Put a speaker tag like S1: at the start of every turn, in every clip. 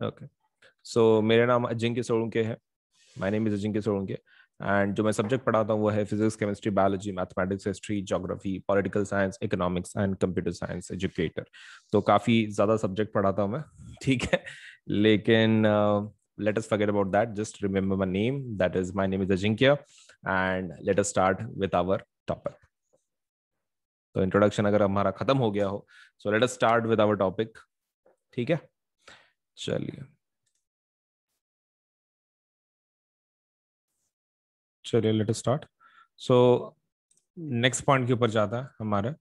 S1: Okay so मेरा नाम अजिंक्य सोलंके है। My name is Ajinkya Solanke. And जो मैं सब्जेक्ट पढ़ाता हूँ, वो है physics chemistry biology mathematics history geography political science economics and computer science educator तो काफ़ी ज़्यादा सब्जेक्ट पढ़ाता हूँ मैं, ठीक है? लेकिन let us forget about that just remember my name that is my name is Ajinkya. And let us start with our topic तो इंट्रोडक्शन अगर हमारा खत्म हो गया हो so let us start with our topic ठीक है? चलिए। चलिए let start so next point के ऊपर जाता है हमारा।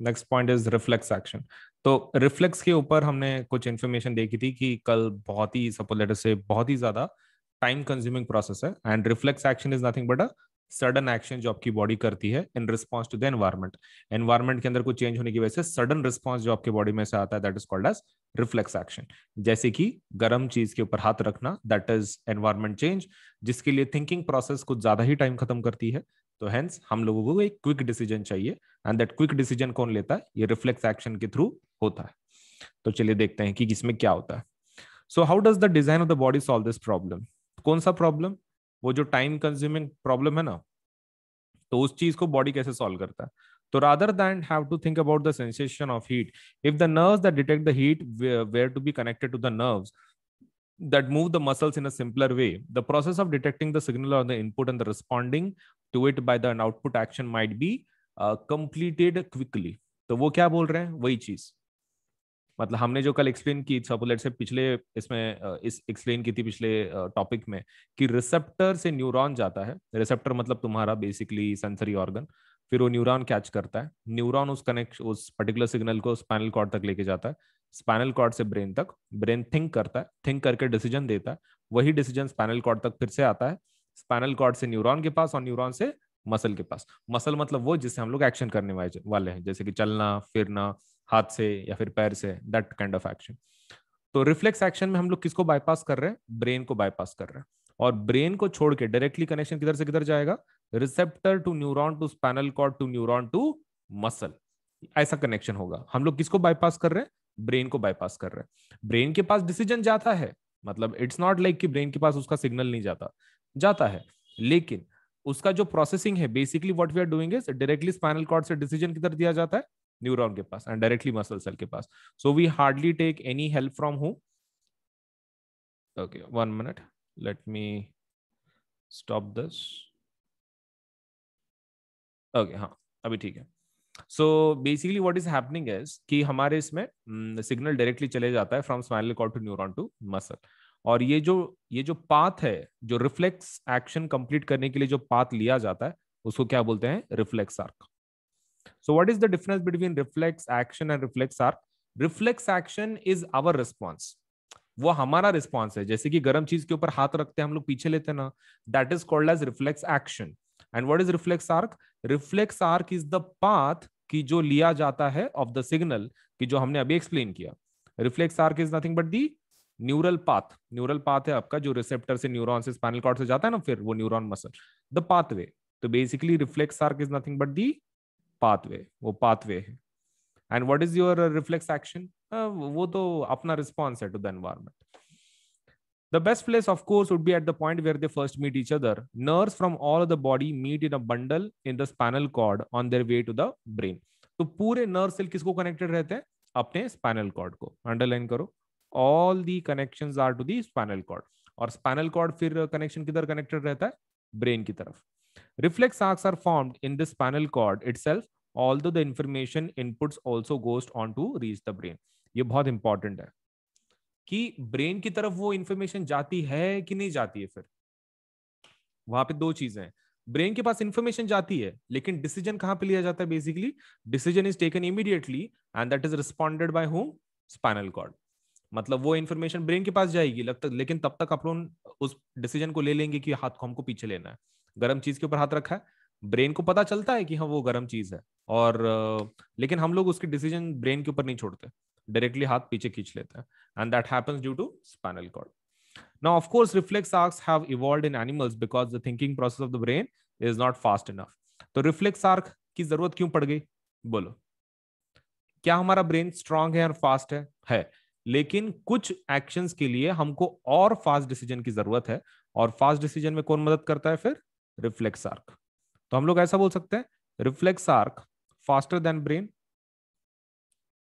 S1: Next point is reflex action तो रिफ्लेक्स के ऊपर हमने कुछ इन्फॉर्मेशन देखी थी कि कल बहुत ही सपोज़ लेटर से बहुत ही ज़्यादा टाइम कंज्यूमिंग प्रोसेस है and reflex action is nothing but a sudden action जो आपकी बॉडी करती है in response to the environment environment के अंदर कुछ चेंज होने की वजह से सडन रिस्पॉन्स जो आपके बॉडी में से आता है that is called as reflex action जैसे कि गर्म चीज़ के ऊपर हाथ रखना दैट इज़ एनवायरमेंट चेंज जिसके लिए थिंकिंग प्रोसेस कुछ ज़्यादा ही टाइम खत्म करती है। तो हेंस हम लोगों को एक क्विक डिसीज़न चाहिए एंड दैट क्विक डिसीज़न कौन लेता है? ये रिफ्लेक्स एक्शन के थ्रू होता है। तो चलिए देखते हैं कि इसमें क्या होता है। So how does the design of the body solve this problem कौन सा प्रॉब्लम वो जो टाइम कंज्यूमिंग प्रॉब्लम है ना तो उस चीज़ को बॉडी कैसे सॉल्व करता है? तो rather than have to think about the sensation of heat if the nerve that detect the heat were to be connected to the nerve that move the muscles in a simpler way the process of detecting the signal on the input and the responding to it by the output action might be completed quickly तो वो क्या बोल रहे हैं? वही चीज़। मतलब हमने जो कल एक्सप्लेन की सपोलेट से पिछले इसमें इस एक्सप्लेन की थी पिछले टॉपिक में कि रिसेप्टर से न्यूरॉन जाता है। रिसेप्टर मतलब तुम्हारा बेसिकली सेंसरी ऑर्गन फिर वो न्यूरॉन कैच करता है। न्यूरॉन उस कनेक्ट उस पर्टिकुलर सिग्नल को स्पाइनल कॉर्ड तक लेके जाता है। स्पाइनल कॉर्ड से ब्रेन तक ब्रेन थिंक करता है थिंक करके डिसीज़न देता है। वही डिसीज़न स्पाइनल कॉर्ड तक फिर से आता है। स्पाइनल कॉर्ड से न्यूरॉन के पास और न्यूरॉन से मसल के पास। मसल मतलब वो जिससे हम लोग एक्शन करने वाले हैं, जैसे कि चलना, फिरना हाथ से या फिर पैर से दैट काइंड ऑफ़ एक्शन तो रिफ्लेक्स एक्शन में हम लोग किसको बाईपास कर रहे हैं? ब्रेन को बाईपास कर रहे हैं। और ब्रेन को छोड़ के डायरेक्टली कनेक्शन किधर से किधर जाएगा? Receptor to neuron to spinal cord to neuron to muscle ऐसा कनेक्शन होगा। हम लोग किसको बाईपास कर रहे हैं? ब्रेन को बाईपास कर रहे हैं। ब्रेन के पास डिसीज़न जाता है। मतलब इट्स नॉट लाइक कि ब्रेन के पास उसका सिग्नल नहीं जाता। जाता है। लेकिन उसका जो प्रोसेसिंग है basically what we are doing is directly spinal cord से डिसीज़न किधर दिया जाता है? न्यूरॉन के पास एंड डायरेक्टली मसल सेल के पास। So we hardly take any help from who okay one minute let me stop this okay हाँ अभी ठीक है। So basically what is happening is कि हमारे इसमें सिग्नल hmm, डायरेक्टली चले जाता है from spinal cord to neuron to muscle और ये जो ये जो पाथ है जो रिफ्लेक्स एक्शन कंप्लीट करने के लिए जो पाथ लिया जाता है उसको क्या बोलते हैं? Reflex arc So what is the difference between reflex action and reflex arc? Reflex action is our response. वो हमारा रिस्पॉन्स है। जैसे कि गर्म चीज़ के ऊपर हाथ रखते हैं, हम लोग पीछे लेते हैं ना that is called as reflex action and what is reflex arc reflex arc is the path की जो लिया जाता है ऑफ़ द सिग्नल की जो हमने अभी एक्सप्लेन किया। Reflex arc is nothing but the neural path neural path है आपका जो रिसेप्टर से न्यूरॉन से स्पाइनल कॉर्ड से जाता है ना, फिर वो न्यूरॉन मसल द पाथवे तो basically reflex arc is nothing but the pathway वो पाथवे है. And what is your reflex action वो तो अपना रिस्पॉन्स है to the environment The best place, of course, would be at the point where they first meet each other. Nerves from all of the body meet in a bundle in the spinal cord on their way to the brain. तो पूरे nerve cell किसको connected रहते हैं? अपने spinal cord को. Underline करो. All the connections are to the spinal cord और spinal cord फिर कनेक्शन किधर कनेक्टेड रहता है? ब्रेन की तरफ़. Reflex arcs are formed in the spinal cord itself, although the information inputs also goes on to reach the brain. ये बहुत important है कि ब्रेन की तरफ़ वो इंफॉर्मेशन जाती है कि नहीं जाती है फिर? वहाँ पे दो चीज़ें हैं। ब्रेन के पास इंफॉर्मेशन जाती है लेकिन डिसीज़न कहाँ पे लिया जाता है basically decision is taken immediately and that is responded by home spinal cord मतलब वो इन्फॉर्मेशन ब्रेन के पास जाएगी लगता लेकिन तब तक अपन उस डिसीज़न को ले लेंगे कि हाथ को हमको पीछे लेना है। गर्म चीज़ के ऊपर हाथ रखा है। ब्रेन को पता चलता है कि हाँ वो गर्म चीज़ है। और लेकिन हम लोग उसकी डिसीज़न ब्रेन के ऊपर नहीं छोड़ते। डायरेक्टली हाथ पीछे खींच लेते हैं। And that happens due to spinal cord now, of course, reflex arcs have evolved in animals because the thinking process of the brain is not fast enough. तो रिफ्लेक्स आर्क की ज़रूरत क्यों पड़ गई? बोलो। क्या हमारा ब्रेन स्ट्रांग है और फास्ट है? है। लेकिन कुछ एक्शंस के लिए हमको और फास्ट डिसीज़न की ज़रूरत है। और फास्ट डिसीज़न में कौन मदद करता है फिर? रिफ्लेक्स आर्क तो हम लोग ऐसा बोल सकते हैं reflex arc faster than brain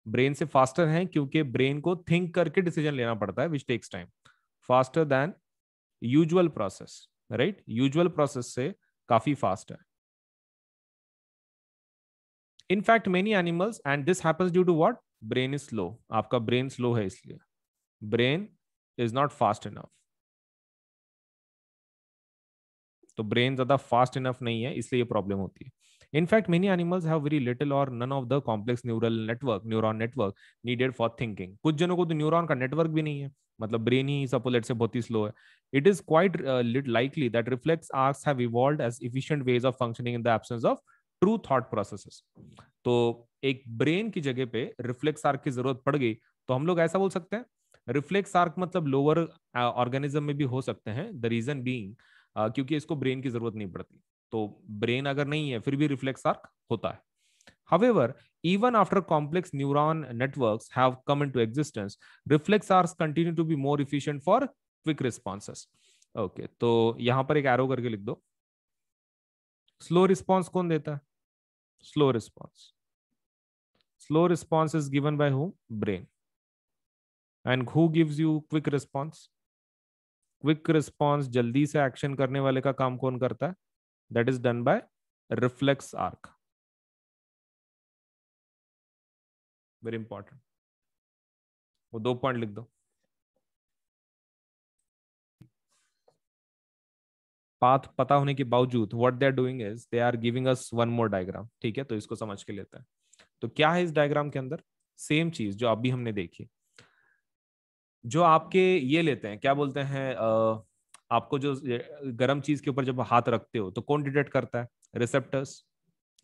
S1: brain से फास्टर है क्योंकि ब्रेन को थिंक करके डिसीज़न लेना पड़ता है which takes time faster than usual process right usual process से काफ़ी फास्ट है. In fact many animals and this happens due to what brain is slow आपका ब्रेन स्लो है इसलिए. Brain is not fast enough तो brain ज़्यादा fast enough नहीं है इसलिए ये प्रॉब्लम होती है। In fact many animals have very little और none of the complex neural network neuron network needed for thinking कुछ जनों को तो न्यूरॉन का नेटवर्क भी नहीं है मतलब ब्रेन ही सपोज़ लेट से बहुत ही स्लो है। It is quite likely that reflex arcs have evolved as efficient ways of functioning in the absence of true thought processes तो एक ब्रेन की जगह पे रिफ्लेक्स आर्क की ज़रूरत पड़ गई तो हम लोग ऐसा बोल सकते हैं। रिफ्लेक्स आर्क मतलब लोअर ऑर्गेनिज्म uh, में भी हो सकते हैं द रीजन बीइंग क्योंकि इसको ब्रेन की ज़रूरत नहीं पड़ती तो ब्रेन अगर नहीं है फिर भी रिफ्लेक्स आर्क होता है However, even after complex neuron networks have come into existence, reflex arcs continue to be more efficient for quick responses. Okay, तो यहाँ पर एक एरो करके लिख दो स्लो रिस्पॉन्स कौन देता है slow response slow response is given by who brain and who gives you quick response quick response जल्दी से एक्शन करने वाले का काम कौन करता है? That is done by reflex arc very important वो दो पॉइंट लिख दो। पाथ पता होने के बावजूद what they are doing is they are giving us one more diagram ठीक है? तो इसको समझ के लेते हैं। तो क्या है इस डायग्राम के अंदर? सेम चीज़ जो अभी हमने देखी। जो आपके ये लेते हैं, क्या बोलते हैं आपको जो गर्म चीज़ के ऊपर जब हाथ रखते हो तो कौन डिटेक्ट करता है? रिसेप्टर्स?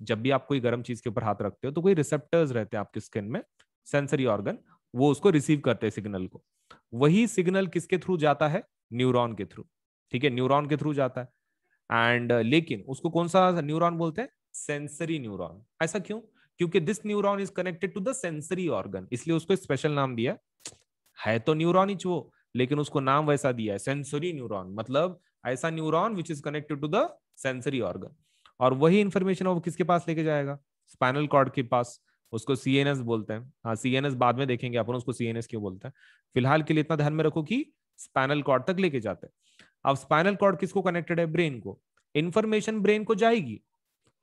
S1: जब भी आप कोई गर्म चीज़ के ऊपर हाथ रखते हो तो कोई रिसेप्टर्स रहते हैं आपके स्किन में, सेंसरी ऑर्गन, वो उसको रिसीव करते हैं सिग्नल को। वही सिग्नल किसके थ्रू जाता है? न्यूरॉन के थ्रू। ठीक है, न्यूरॉन के थ्रू जाता है। एंड, लेकिन उसको कौन सा न्यूरॉन बोलते हैं? Sensory neuron. ऐसा क्यों? क्योंकि this neuron is connected to the sensory organ, इसलिए उसको स्पेशल नाम दिया है तो न्यूरॉन ही वो लेकिन उसको नाम वैसा दिया है सेंसरी न्यूरॉन मतलब ऐसा neuron which is connected to the sensory organ और वही इंफॉर्मेशन वो किसके पास लेके जाएगा? स्पाइनल कॉर्ड के पास, उसको सीएनएस बोलते हैं। हाँ सी बाद में देखेंगे अपन उसको सीएनएस क्यों बोलते हैं। फ़िलहाल के लिए इतना ध्यान में रखो कि स्पाइनल कॉर्ड तक लेके जाते हैं। अब स्पाइनल कॉर्ड किसको कनेक्टेड है? ब्रेन को। इंफॉर्मेशन ब्रेन को जाएगी।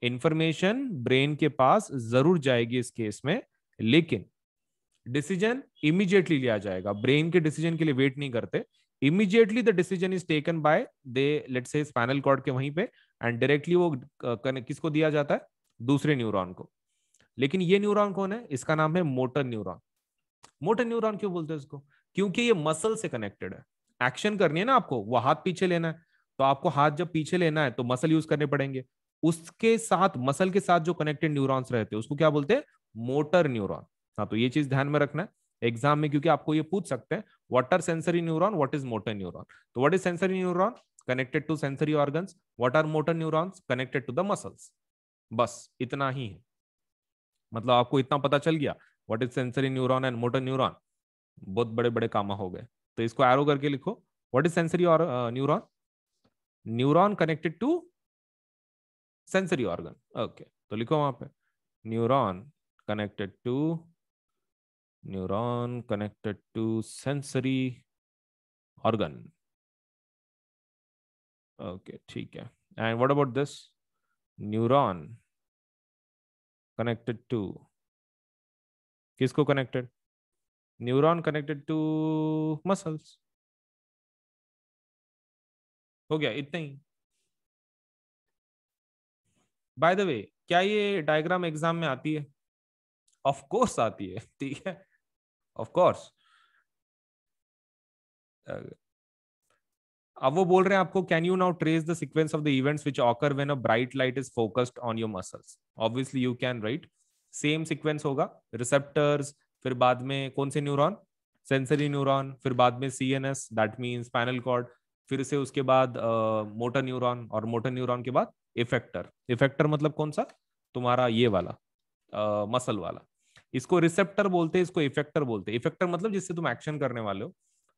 S1: इंफॉर्मेशन ब्रेन के पास ज़रूर जाएगी इस केस में, लेकिन डिसीज़न इमीडिएटली लिया जाएगा। ब्रेन के डिसीज़न के लिए वेट नहीं करते। Immediately the decision is taken by they let's say spinal cord के वहीं पे एंड डायरेक्टली वो किसको दिया जाता है? दूसरे न्यूरॉन को। लेकिन ये न्यूरॉन कौन है? इसका नाम है मोटर न्यूरॉन मोटर न्यूरॉन क्यों बोलते हैं इसको? क्योंकि ये मसल से कनेक्टेड है। एक्शन करनी है ना आपको? वो हाथ पीछे लेना है। तो आपको हाथ जब पीछे लेना है तो मसल यूज़ करने पड़ेंगे। उसके साथ मसल के साथ जो कनेक्टेड न्यूरॉन्स रहते हैं, उसको क्या बोलते हैं? मोटर न्यूरॉन हाँ तो ये चीज़ ध्यान में रखना है एग्ज़ाम में, क्योंकि आपको ये पूछ सकते हैं what are sensory neuron what is motor neuron तो what is sensory neuron connected to sensory organs what are motor neurons connected to the muscles बस, इतना ही है। मतलब आपको इतना पता चल गया what is sensory neuron and motor neuron बहुत बड़े बड़े काम हो गए। तो इसको एरो करके लिखो। व्हाट इज़ सेंसरी और neuron neuron connected to sensory organ okay तो लिखो वहाँ पे। Neuron connected to neuron connected to sensory organ. Okay, ठीक है। And what about this neuron connected to, किसको connected? Neuron connected to muscles. हो गया, इतना ही। बाय द वे क्या ये डायग्राम एग्ज़ाम में आती है? ऑफ़ कोर्स आती है, ठीक है। ऑफ़ कोर्स अब वो बोल रहे हैं आपको can you now trace the sequence of the events which occur when a bright light is focused on your muscles obviously you can write same sequence होगा रिसेप्टर्स फिर बाद में कौन से न्यूरॉन सेंसरी न्यूरॉन फिर बाद में C N S that mean spinal cord फिर से उसके बाद मोटर uh, न्यूरॉन और मोटर न्यूरॉन के बाद इफेक्टर इफेक्टर मतलब कौन सा? तुम्हारा ये वाला मसल uh, वाला। इसको रिसेप्टर बोलते हैं, इसको इफेक्टर बोलते हैं। इफेक्टर मतलब जिससे तुम एक्शन करने वाले हो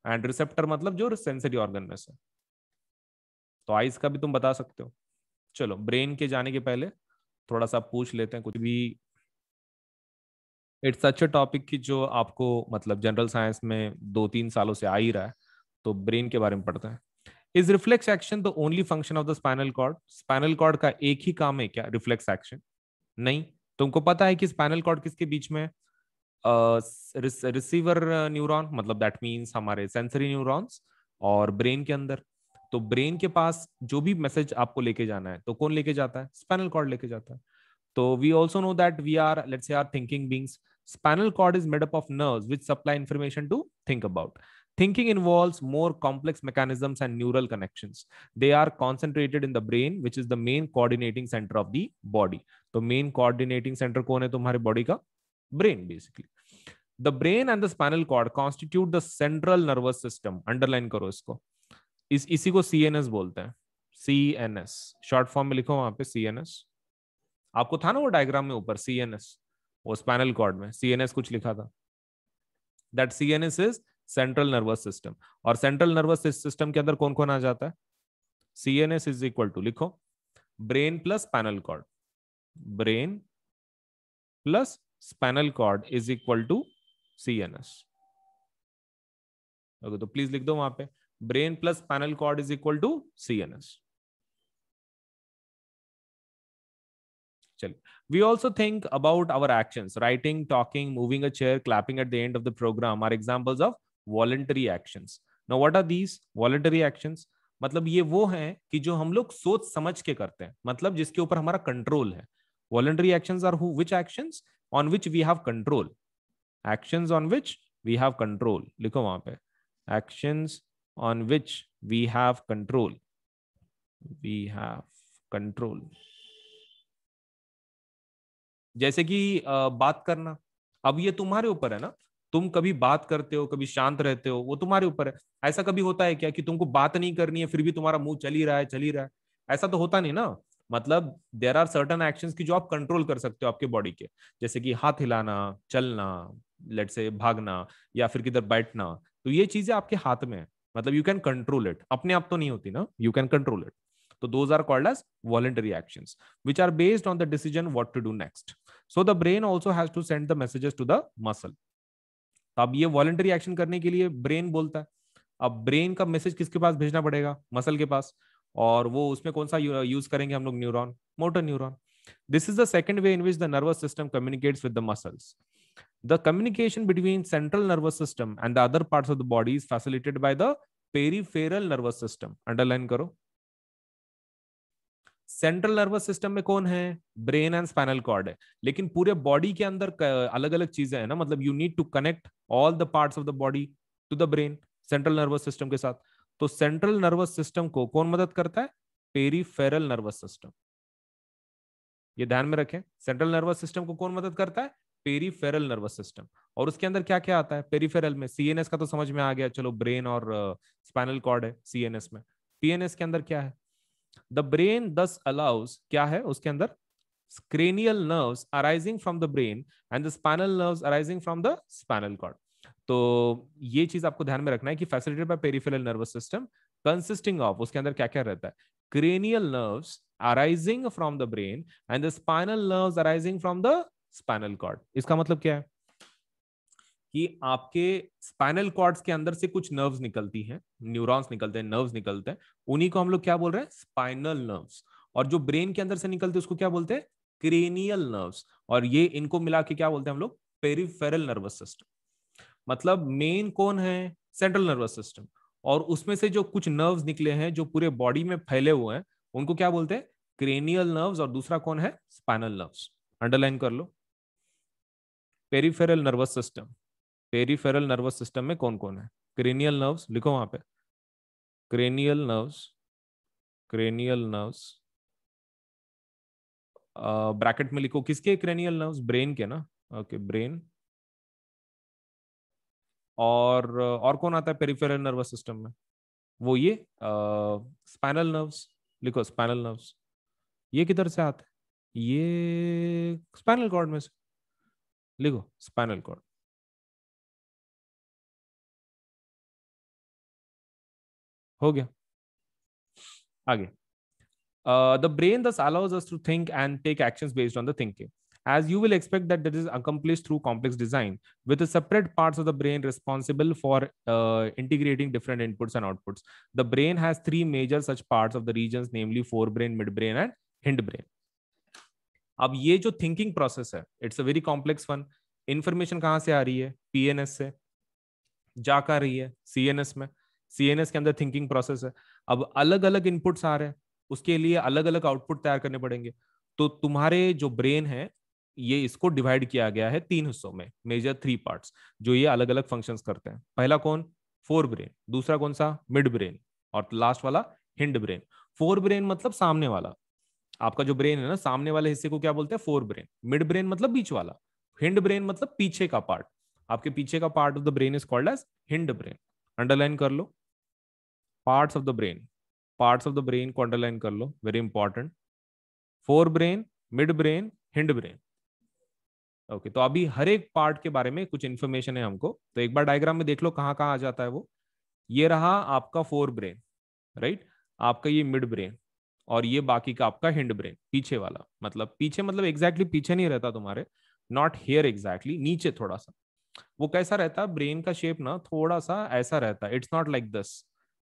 S1: एंड रिसेप्टर मतलब जो सेंसरी ऑर्गन में से। तो आइस का भी तुम बता सकते हो। चलो ब्रेन के जाने के पहले थोड़ा सा पूछ लेते हैं, कुछ भी। इट्स सच अ टॉपिक की जो आपको मतलब जनरल साइंस में दो तीन सालों से आ ही रहा है तो ब्रेन के बारे में पढ़ते हैं। Is reflex action the only function of the spinal cord spinal cord का एक ही काम है क्या? रिफ्लेक्स एक्शन नहीं। तुमको पता है कि स्पाइनल कॉर्ड किसके बीच में रिसीवर न्यूरॉन मतलब दैट मीन्स हमारे सेंसरी न्यूरॉन्स और ब्रेन के अंदर। तो ब्रेन के पास जो भी मैसेज आपको लेके जाना है तो कौन लेके जाता है? स्पाइनल कॉर्ड लेके जाता है। तो we also know that we are let's are thinking beings spinal cord is made up of nerves which supply information to think about thinking involves more complex mechanisms and neural connections they are concentrated in the brain which is the main coordinating center of the body तो main coordinating center कौन है तुम्हारे body का brain basically the brain and the spinal cord constitute the central nervous system underline करो इसको इस इसी को CNS बोलते हैं CNS शॉर्ट फॉर्म में लिखो वहाँ पे CNS आपको था ना वो डायग्राम में ऊपर CNS वो स्पाइनल कॉर्ड में CNS कुछ लिखा था that CNS is central nervous system और सेंट्रल नर्वस सिस्टम के अंदर कौन कौन आ जाता है? CNS इज़ इक्वल टू लिखो brain plus spinal cord brain plus spinal cord is equal to CNS okay तो प्लीज़ लिख दो वहाँ पे। Brain plus spinal cord is equal to CNS चलिए, we also think about our actions. Writing, talking, moving a chair, clapping at the end of the program are examples of voluntary actions now what are these voluntary actions मतलब ये वो हैं कि जो हम लोग सोच समझ के करते हैं। मतलब जिसके ऊपर हमारा कंट्रोल है। Voluntary actions are who which on which we have control actions on which we have control लिखो वहाँ पे। Actions on which we have control we have control जैसे कि बात करना। अब ये तुम्हारे ऊपर है ना। तुम कभी बात करते हो, कभी शांत रहते हो, वो तुम्हारे ऊपर है। ऐसा कभी होता है क्या कि तुमको बात नहीं करनी है, फिर भी तुम्हारा मुँह चल ही रहा है, चल ही रहा है? ऐसा तो होता नहीं ना? मतलब देर आर सर्टन एक्शन की जो आप कंट्रोल कर सकते हो आपके बॉडी के। जैसे कि हाथ हिलाना, चलना लेट से भागना या फिर किधर बैठना तो ये चीज़ें आपके हाथ में है। मतलब यू कैन कंट्रोल इट अपने आप तो नहीं होती ना? यू कैन कंट्रोल इट तो those are called as voluntary action which are based on the decision what to do next so the brain also has to the messages to the muscle तो अब ये voluntary action करने के लिए brain बोलता है। अब ब्रेन का मैसेज किसके पास भेजना पड़ेगा? मसल के पास। और वो उसमें कौन सा यूज़ करेंगे हम लोग? Neuron motor neuron this is the second way in which the nervous system communicates with the muscles the communication between central nervous system and the other parts of the body is facilitated by the peripheral nervous system underline करो। Central nervous system में कौन है? Brain and spinal cord है। लेकिन पूरे body के अंदर अलग अलग चीज़ें है ना मतलब you need to connect all the parts of the body to the brain central nervous system के साथ। तो सेंट्रल नर्वस सिस्टम को कौन मदद करता है? पेरीफेरल नर्वस सिस्टम ये ध्यान में रखें सेंट्रल नर्वस सिस्टम को कौन मदद करता है? पेरीफेरल नर्वस सिस्टम और उसके अंदर क्या क्या आता है? पेरीफेरल में सीएनएस का तो समझ में आ गया, चलो ब्रेन और स्पाइनल कॉर्ड है सीएनएस में। पीएनएस के अंदर क्या है? द ब्रेन दस अलाउज क्या है उसके अंदर? Cranial nerves arising from the brain and the spinal nerves arising from the spinal cord. तो ये चीज़ आपको ध्यान में रखना है कि facilitated by peripheral nervous system consisting of उसके अंदर क्या क्या रहता है? Cranial nerves arising from the brain and the spinal nerves arising from the spinal cord इसका मतलब क्या है? कि आपके स्पाइनल कॉर्ड्स के अंदर से कुछ नर्व्स निकलती हैं न्यूरॉन्स निकलते हैं नर्व्स निकलते हैं, उन्हीं को हम लोग क्या बोल रहे हैं? स्पाइनल नर्व्स और जो ब्रेन के अंदर से निकलते हैं, उसको क्या बोलते हैं? क्रेनियल नर्व्स और ये इनको मिला के क्या बोलते हैं हम लोग? पेरिफेरल नर्वस सिस्टम मतलब मेन कौन है? सेंट्रल नर्वस सिस्टम और उसमें से जो कुछ नर्व्स निकले हैं, जो पूरे बॉडी में फैले हुए हैं, उनको क्या बोलते हैं? क्रेनियल नर्व्स और दूसरा कौन है? स्पाइनल नर्व्स अंडरलाइन कर लो. Peripheral nervous system peripheral nervous system में कौन कौन है? क्रेनियल नर्व्स, लिखो वहाँ पे। Cranial nerves cranial nerves bracket में लिखो। किसके क्रेनियल नर्व्स? ब्रेन के ना? Okay, brain. और और कौन आता है पेरीफेरल नर्वस सिस्टम में? वो ये स्पाइनल नर्व्स, लिखो स्पाइनल नर्व्स। ये किधर से आते हैं? ये स्पाइनल कॉर्ड में से। लिखो, स्पाइनल कॉर्ड। हो गया आगे uh, the brain thus allows us to think and take actions based on the thinking as you will expect that that is accomplished through complex design with the separate parts of the brain responsible for uh, integrating different inputs and outputs the brain has three major such parts of the regions namely forebrain midbrain and hindbrain अब ये जो thinking process है it's a very complex one information कहाँ से आ रही है PNS से जा कर रही है सीएनएस में सीएनएस के अंदर थिंकिंग प्रोसेस है। अब अलग अलग इनपुट्स आ रहे हैं, उसके लिए अलग अलग आउटपुट तैयार करने पड़ेंगे। तो तुम्हारे जो ब्रेन है, ये इसको डिवाइड किया गया है तीन हिस्सों में मेजर थ्री पार्ट्स जो ये अलग अलग फ़ंक्शंस करते हैं। पहला कौन? फोर ब्रेन दूसरा कौन सा? मिड ब्रेन और लास्ट वाला हिंड ब्रेन फोर ब्रेन मतलब सामने वाला। आपका जो ब्रेन है ना, सामने वाले हिस्से को क्या बोलते हैं? फोर ब्रेन मिड ब्रेन मतलब बीच वाला। हिंड ब्रेन मतलब पीछे का पार्ट आपके पीछे का part of the brain is called as hind brain underline कर लो. Parts of the brain parts of the brain को अंडरलाइन कर लो. Very important fore brain mid brain hind brain okay तो अभी हर एक पार्ट के बारे में कुछ इन्फॉर्मेशन है हमको. तो एक बार डायग्राम में देख लो कहाँ कहाँ आ जाता है वो. ये रहा आपका फोर ब्रेन राइट आपका ये मिड ब्रेन और ये बाकी का आपका हिंड ब्रेन पीछे वाला. मतलब पीछे मतलब एग्जैक्टली exactly पीछे नहीं रहता तुम्हारे. नॉट हेयर एग्जैक्टली नीचे थोड़ा सा. वो कैसा रहता है ब्रेन का शेप ना थोड़ा सा ऐसा रहता है इट्स नॉट लाइक दिस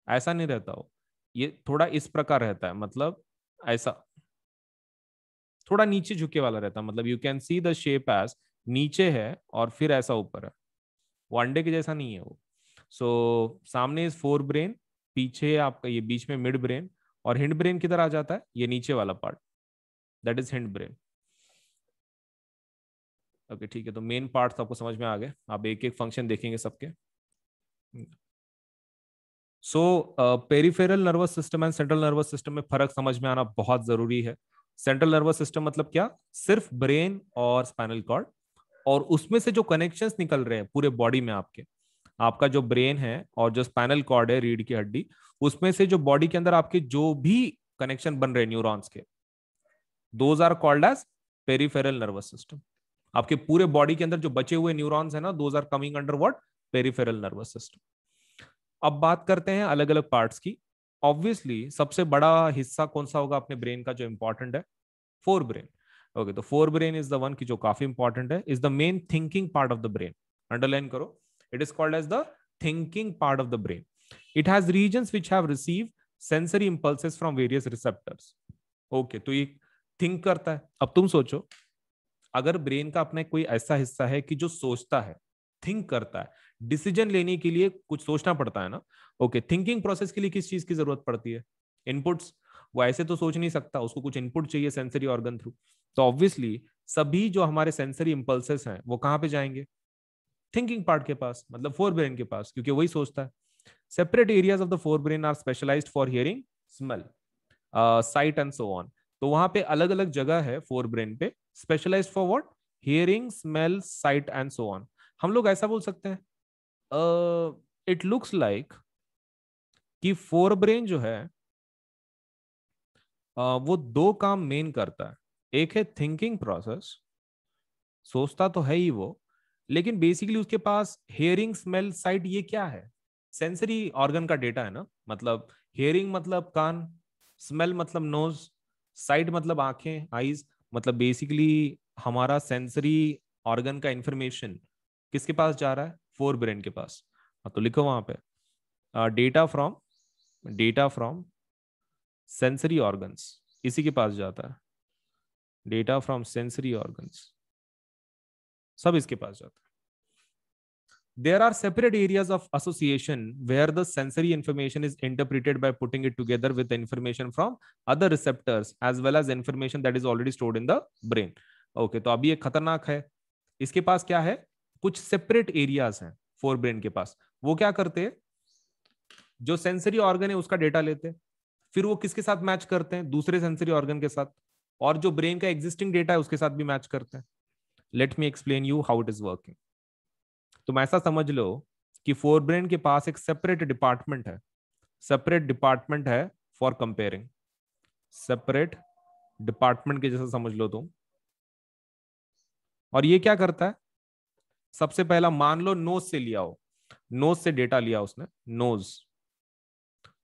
S1: ऐसा नहीं रहता वो ये थोड़ा इस प्रकार रहता है मतलब ऐसा। थोड़ा नीचे झुके वाला रहता है मतलब you can see the shape as नीचे है और फिर ऐसा ऊपर है। वो अंडे के जैसा नहीं है वो। सो so, सामने इज़ फोर ब्रेन पीछे आपका ये बीच में मिड ब्रेन और हिंड ब्रेन किधर आ जाता है? ये नीचे वाला part that is hind brain okay, ठीक है तो मेन पार्ट तो आपको समझ में आ गए। आप एक एक फ़ंक्शन देखेंगे सबके। So peripheral nervous system and central nervous system में फ़र्क समझ में आना बहुत ज़रूरी है। सेंट्रल नर्वस सिस्टम मतलब क्या? सिर्फ़ ब्रेन और स्पाइनल कॉर्ड और उसमें से जो कनेक्शंस निकल रहे हैं पूरे बॉडी में आपके, आपका जो ब्रेन है और जो स्पाइनल कॉर्ड है, रीढ़ की हड्डी, उसमें से जो बॉडी के अंदर आपके जो भी कनेक्शन बन रहे न्यूरॉन्स के those are called as peripheral nervous system आपके पूरे बॉडी के अंदर जो बचे हुए न्यूरॉन्स है ना those are coming under what peripheral nervous system अब बात करते हैं अलग अलग पार्ट्स की। ऑब्वियसली सबसे बड़ा हिस्सा कौन सा होगा अपने ब्रेन का जो इंपॉर्टेंट है? फोर ब्रेन ओके तो fore brain is the one की जो काफ़ी इंपॉर्टेंट है is the main thinking part of the brain underline करो। It is called as the thinking part of the brain it has regions विच have received sensory impulses from various receptors. Okay तो ये think करता है। अब तुम सोचो अगर ब्रेन का अपना कोई ऐसा हिस्सा है कि जो सोचता है, थिंक करता है, डिसीज़न लेने के लिए कुछ सोचना पड़ता है ना? ओके, थिंकिंग प्रोसेस के लिए किस चीज़ की ज़रूरत पड़ती है? इनपुट्स? वो ऐसे तो सोच नहीं सकता, उसको कुछ इनपुट चाहिए सेंसरी ऑर्गन थ्रू। तो ऑब्वियसली सभी जो हमारे सेंसरी इंपल्सेस हैं, वो कहाँ पे जाएँगे? थिंकिंग पार्ट के पास मतलब फोर ब्रेन के पास, क्योंकि वही सोचता है। Separate areas of the fore brain are specialise for hearing, smell sight and so on. तो वहाँ पे अलग अलग जगह है फोर ब्रेन पे। Specialise for what hearing smell sight and so on हम लोग ऐसा बोल सकते हैं इट लुक्स लाइक कि फोर ब्रेन जो है uh, वो दो काम मेन करता है। एक है थिंकिंग प्रोसेस सोचता तो है ही वो लेकिन बेसिकली उसके पास हेयरिंग स्मेल साइट ये क्या है? सेंसरी ऑर्गन का डेटा है ना? मतलब हेयरिंग मतलब कान स्मेल मतलब नोज़ साइट मतलब आँखें आईज मतलब बेसिकली हमारा सेंसरी ऑर्गन का इंफॉर्मेशन किसके पास जा रहा है? फोर ब्रेन के पास। हाँ तो लिखो वहाँ पे। Data from data from sensory organs इसी के पास जाता है। डेटा फ्रॉम सेंसरी ऑर्गन्स सब इसके पास जाता है। There are separate areas of association where the sensory information is interpreted by putting it together with information from other receptors as well as information that is already stored in the brain okay तो अभी ये खतरनाक है इसके पास क्या है कुछ separate areas हैं फोर ब्रेन के पास वो क्या करते हैं जो सेंसरी ऑर्गन है उसका डेटा लेते हैं फिर वो किसके साथ मैच करते हैं दूसरे सेंसरी ऑर्गन के साथ और जो ब्रेन का एग्जिस्टिंग डेटा है उसके साथ भी मैच करते हैं let me explain you how it is working तुम ऐसा समझ लो कि फोर ब्रेन के पास एक सेपरेट डिपार्टमेंट है। सेपरेट डिपार्टमेंट है फॉर कंपेयरिंग सेपरेट डिपार्टमेंट के जैसा समझ लो तुम। और ये क्या करता है? सबसे पहला मान लो नोज़ से लिया हो। नोज़ से डेटा लिया उसने। नोज़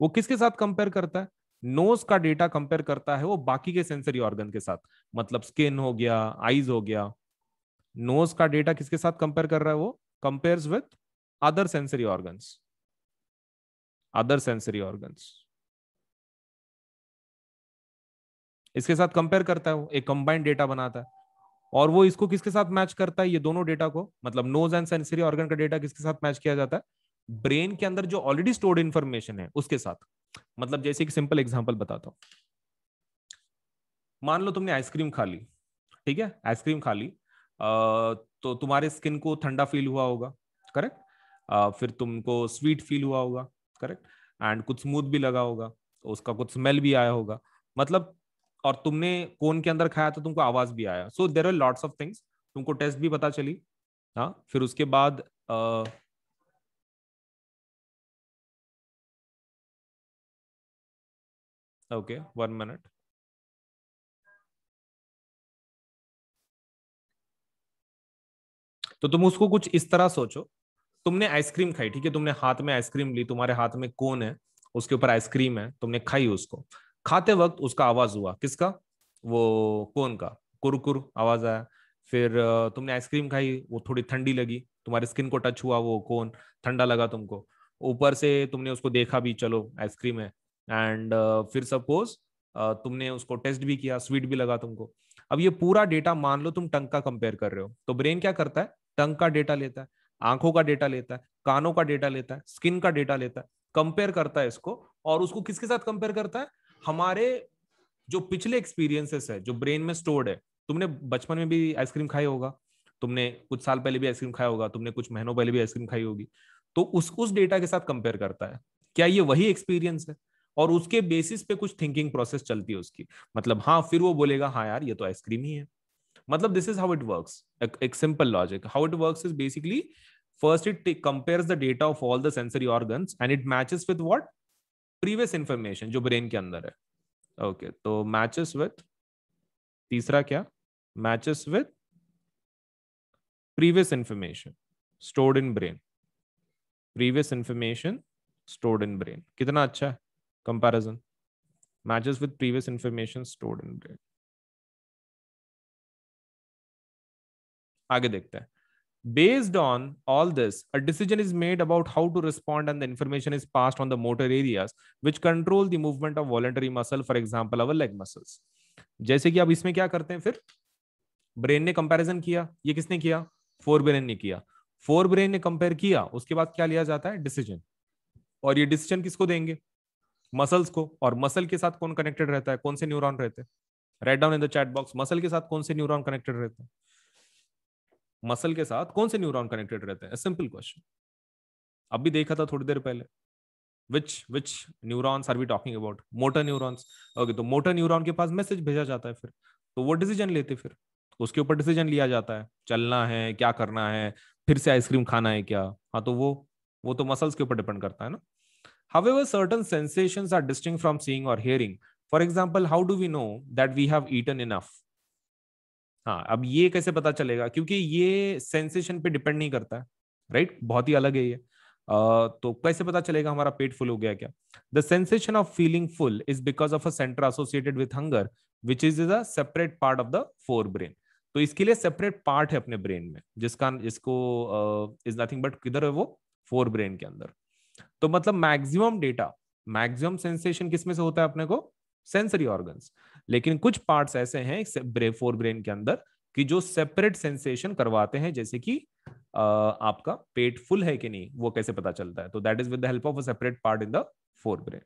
S1: वो किसके साथ कंपेयर करता है? नोज़ का डेटा कंपेयर करता है वो बाकी के सेंसरी ऑर्गन के साथ। मतलब स्किन हो गया आईज हो गया। नोज़ का डेटा किसके साथ कंपेयर कर रहा है वो? Compares with other sensory organs other sensory organs इसके साथ कंपेयर करता है वो, एक कंबाइंड डेटा बनाता है। और वो इसको किसके साथ मैच करता है? ये दोनों डेटा को मतलब नोज़ एंड सेंसरी ऑर्गन का डेटा किसके साथ मैच किया जाता है? ब्रेन के अंदर जो ऑलरेडी स्टोर्ड इन्फॉर्मेशन है, उसके साथ। मतलब जैसे एक सिंपल एग्जांपल बताता हूँ। मान लो तुमने आइसक्रीम खा ली, ठीक है? आइसक्रीम खा ली तो तुम्हारे स्किन को ठंडा फील हुआ होगा करेक्ट फिर तुमको स्वीट फील हुआ होगा करेक्ट एंड कुछ स्मूथ भी लगा होगा, उसका कुछ स्मेल भी आया होगा। मतलब और तुमने कोन के अंदर खाया तो तुमको आवाज़ भी आया। So there are lots of things तुमको टेस्ट भी पता चली हाँ? फिर उसके बाद ओके वन मिनट तो तुम उसको कुछ इस तरह सोचो। तुमने आइसक्रीम खाई, ठीक है? तुमने हाथ में आइसक्रीम ली, तुम्हारे हाथ में कोन है, उसके ऊपर आइसक्रीम है, तुमने खाई उसको। खाते वक्त उसका आवाज़ हुआ, किसका? वो कोन का। कुरकुर, आवाज़ आया। फिर तुमने आइसक्रीम खाई, वो थोड़ी ठंडी लगी, तुम्हारे स्किन को टच हुआ वो कोन, ठंडा लगा तुमको। ऊपर से तुमने उसको देखा भी, चलो, आइसक्रीम है। एंड फिर सपोज़ तुमने उसको टेस्ट भी किया, स्वीट भी लगा तुमको। अब ये पूरा डेटा मान लो तुम टंग का कंपेयर कर रहे हो तो ब्रेन क्या करता है? टंग का डेटा लेता है, आँखों का डेटा लेता है, कानों का डेटा लेता है, स्किन का डेटा लेता है, कंपेयर करता है इसको और उसको किसके साथ कंपेयर करता है? हमारे जो पिछले एक्सपीरियंसेस है, जो ब्रेन में स्टोर्ड है, तुमने बचपन में भी आइसक्रीम खाई होगा, तुमने कुछ साल पहले भी आइसक्रीम खाया होगा, तुमने कुछ महीनों पहले भी आइसक्रीम खाई होगी तो उस उस डेटा के साथ कंपेयर करता है। क्या ये वही एक्सपीरियंस है? और उसके बेसिस पे कुछ थिंकिंग प्रोसेस चलती है उसकी। मतलब हाँ फिर वो बोलेगा हाँ यार, ये तो आइसक्रीम ही है। मतलब this is how it work एक simple logic how it work is basically first it compares the data of all the sensory organs and it matches with what previous information जो ब्रेन के अंदर है. Okay तो matches with तीसरा क्या? Matches with previous information stored in brain previous information stored in brain कितना अच्छा है comparison. Matches with previous information stored in brain. आगे देखते हैं। Based on all this, a decision is made about how to respond and the information is passed on the motor areas which control the movement of voluntary muscle, for example, our leg muscles. जैसे कि अब इसमें क्या करते हैं फिर? Brain ने comparison किया, ये किसने किया? फोर ब्रेन ने किया। फोर ब्रेन ने कंपेयर किया, उसके बाद क्या लिया जाता है? डिसीज़न और ये डिसीज़न किसको देंगे? मसल्स को। और मसल के साथ कौन कनेक्टेड रहता है? कौन से न्यूरॉन रहते हैं? Write down in the chat box muscle के साथ कौन से न्यूरॉन कनेक्टेड रहते हैं? मसल के साथ कौन से न्यूरॉन कनेक्टेड रहते हैं? सिंपल क्वेश्चन अब भी देखा था थोड़ी देर पहले। Which which neurons are we talking about motor neurons okay तो मोटर न्यूरॉन के पास मैसेज भेजा जाता है फिर। तो वो डिसीज़न लेते फिर। उसके ऊपर डिसीज़न लिया जाता है। चलना है क्या करना है? फिर से आइसक्रीम खाना है क्या? हाँ तो वो वो तो मसल्स के ऊपर डिपेंड करता है ना। However, certain sensations are distinct from seeing or hearing. For example, how do we know that we have eaten enough? हाँ अब ये कैसे पता चलेगा? क्योंकि ये सेंसेशन पे डिपेंड नहीं करता है राइट? बहुत ही अलग है ये। uh, तो कैसे पता चलेगा हमारा पेट फुल हो गया क्या? The sensation of feeling full is because of a centre associated with hunger which is is a separate part of the forebrain तो इसके लिए सेपरेट पार्ट है अपने ब्रेन में जिसका जिसको इज़ नथिंग बट किधर है वो? फोर ब्रेन के अंदर। तो मतलब मैक्सिमम डेटा मैक्सिमम सेंसेशन किसमें से होता है अपने को? Sensory organs. लेकिन कुछ पार्ट्स ऐसे हैं फोर ब्रेन के अंदर कि जो सेपरेट सेंसेशन करवाते हैं, जैसे कि आपका पेट फुल है कि नहीं, वो कैसे पता चलता है? तो that is with the help of a separate part in the forebrain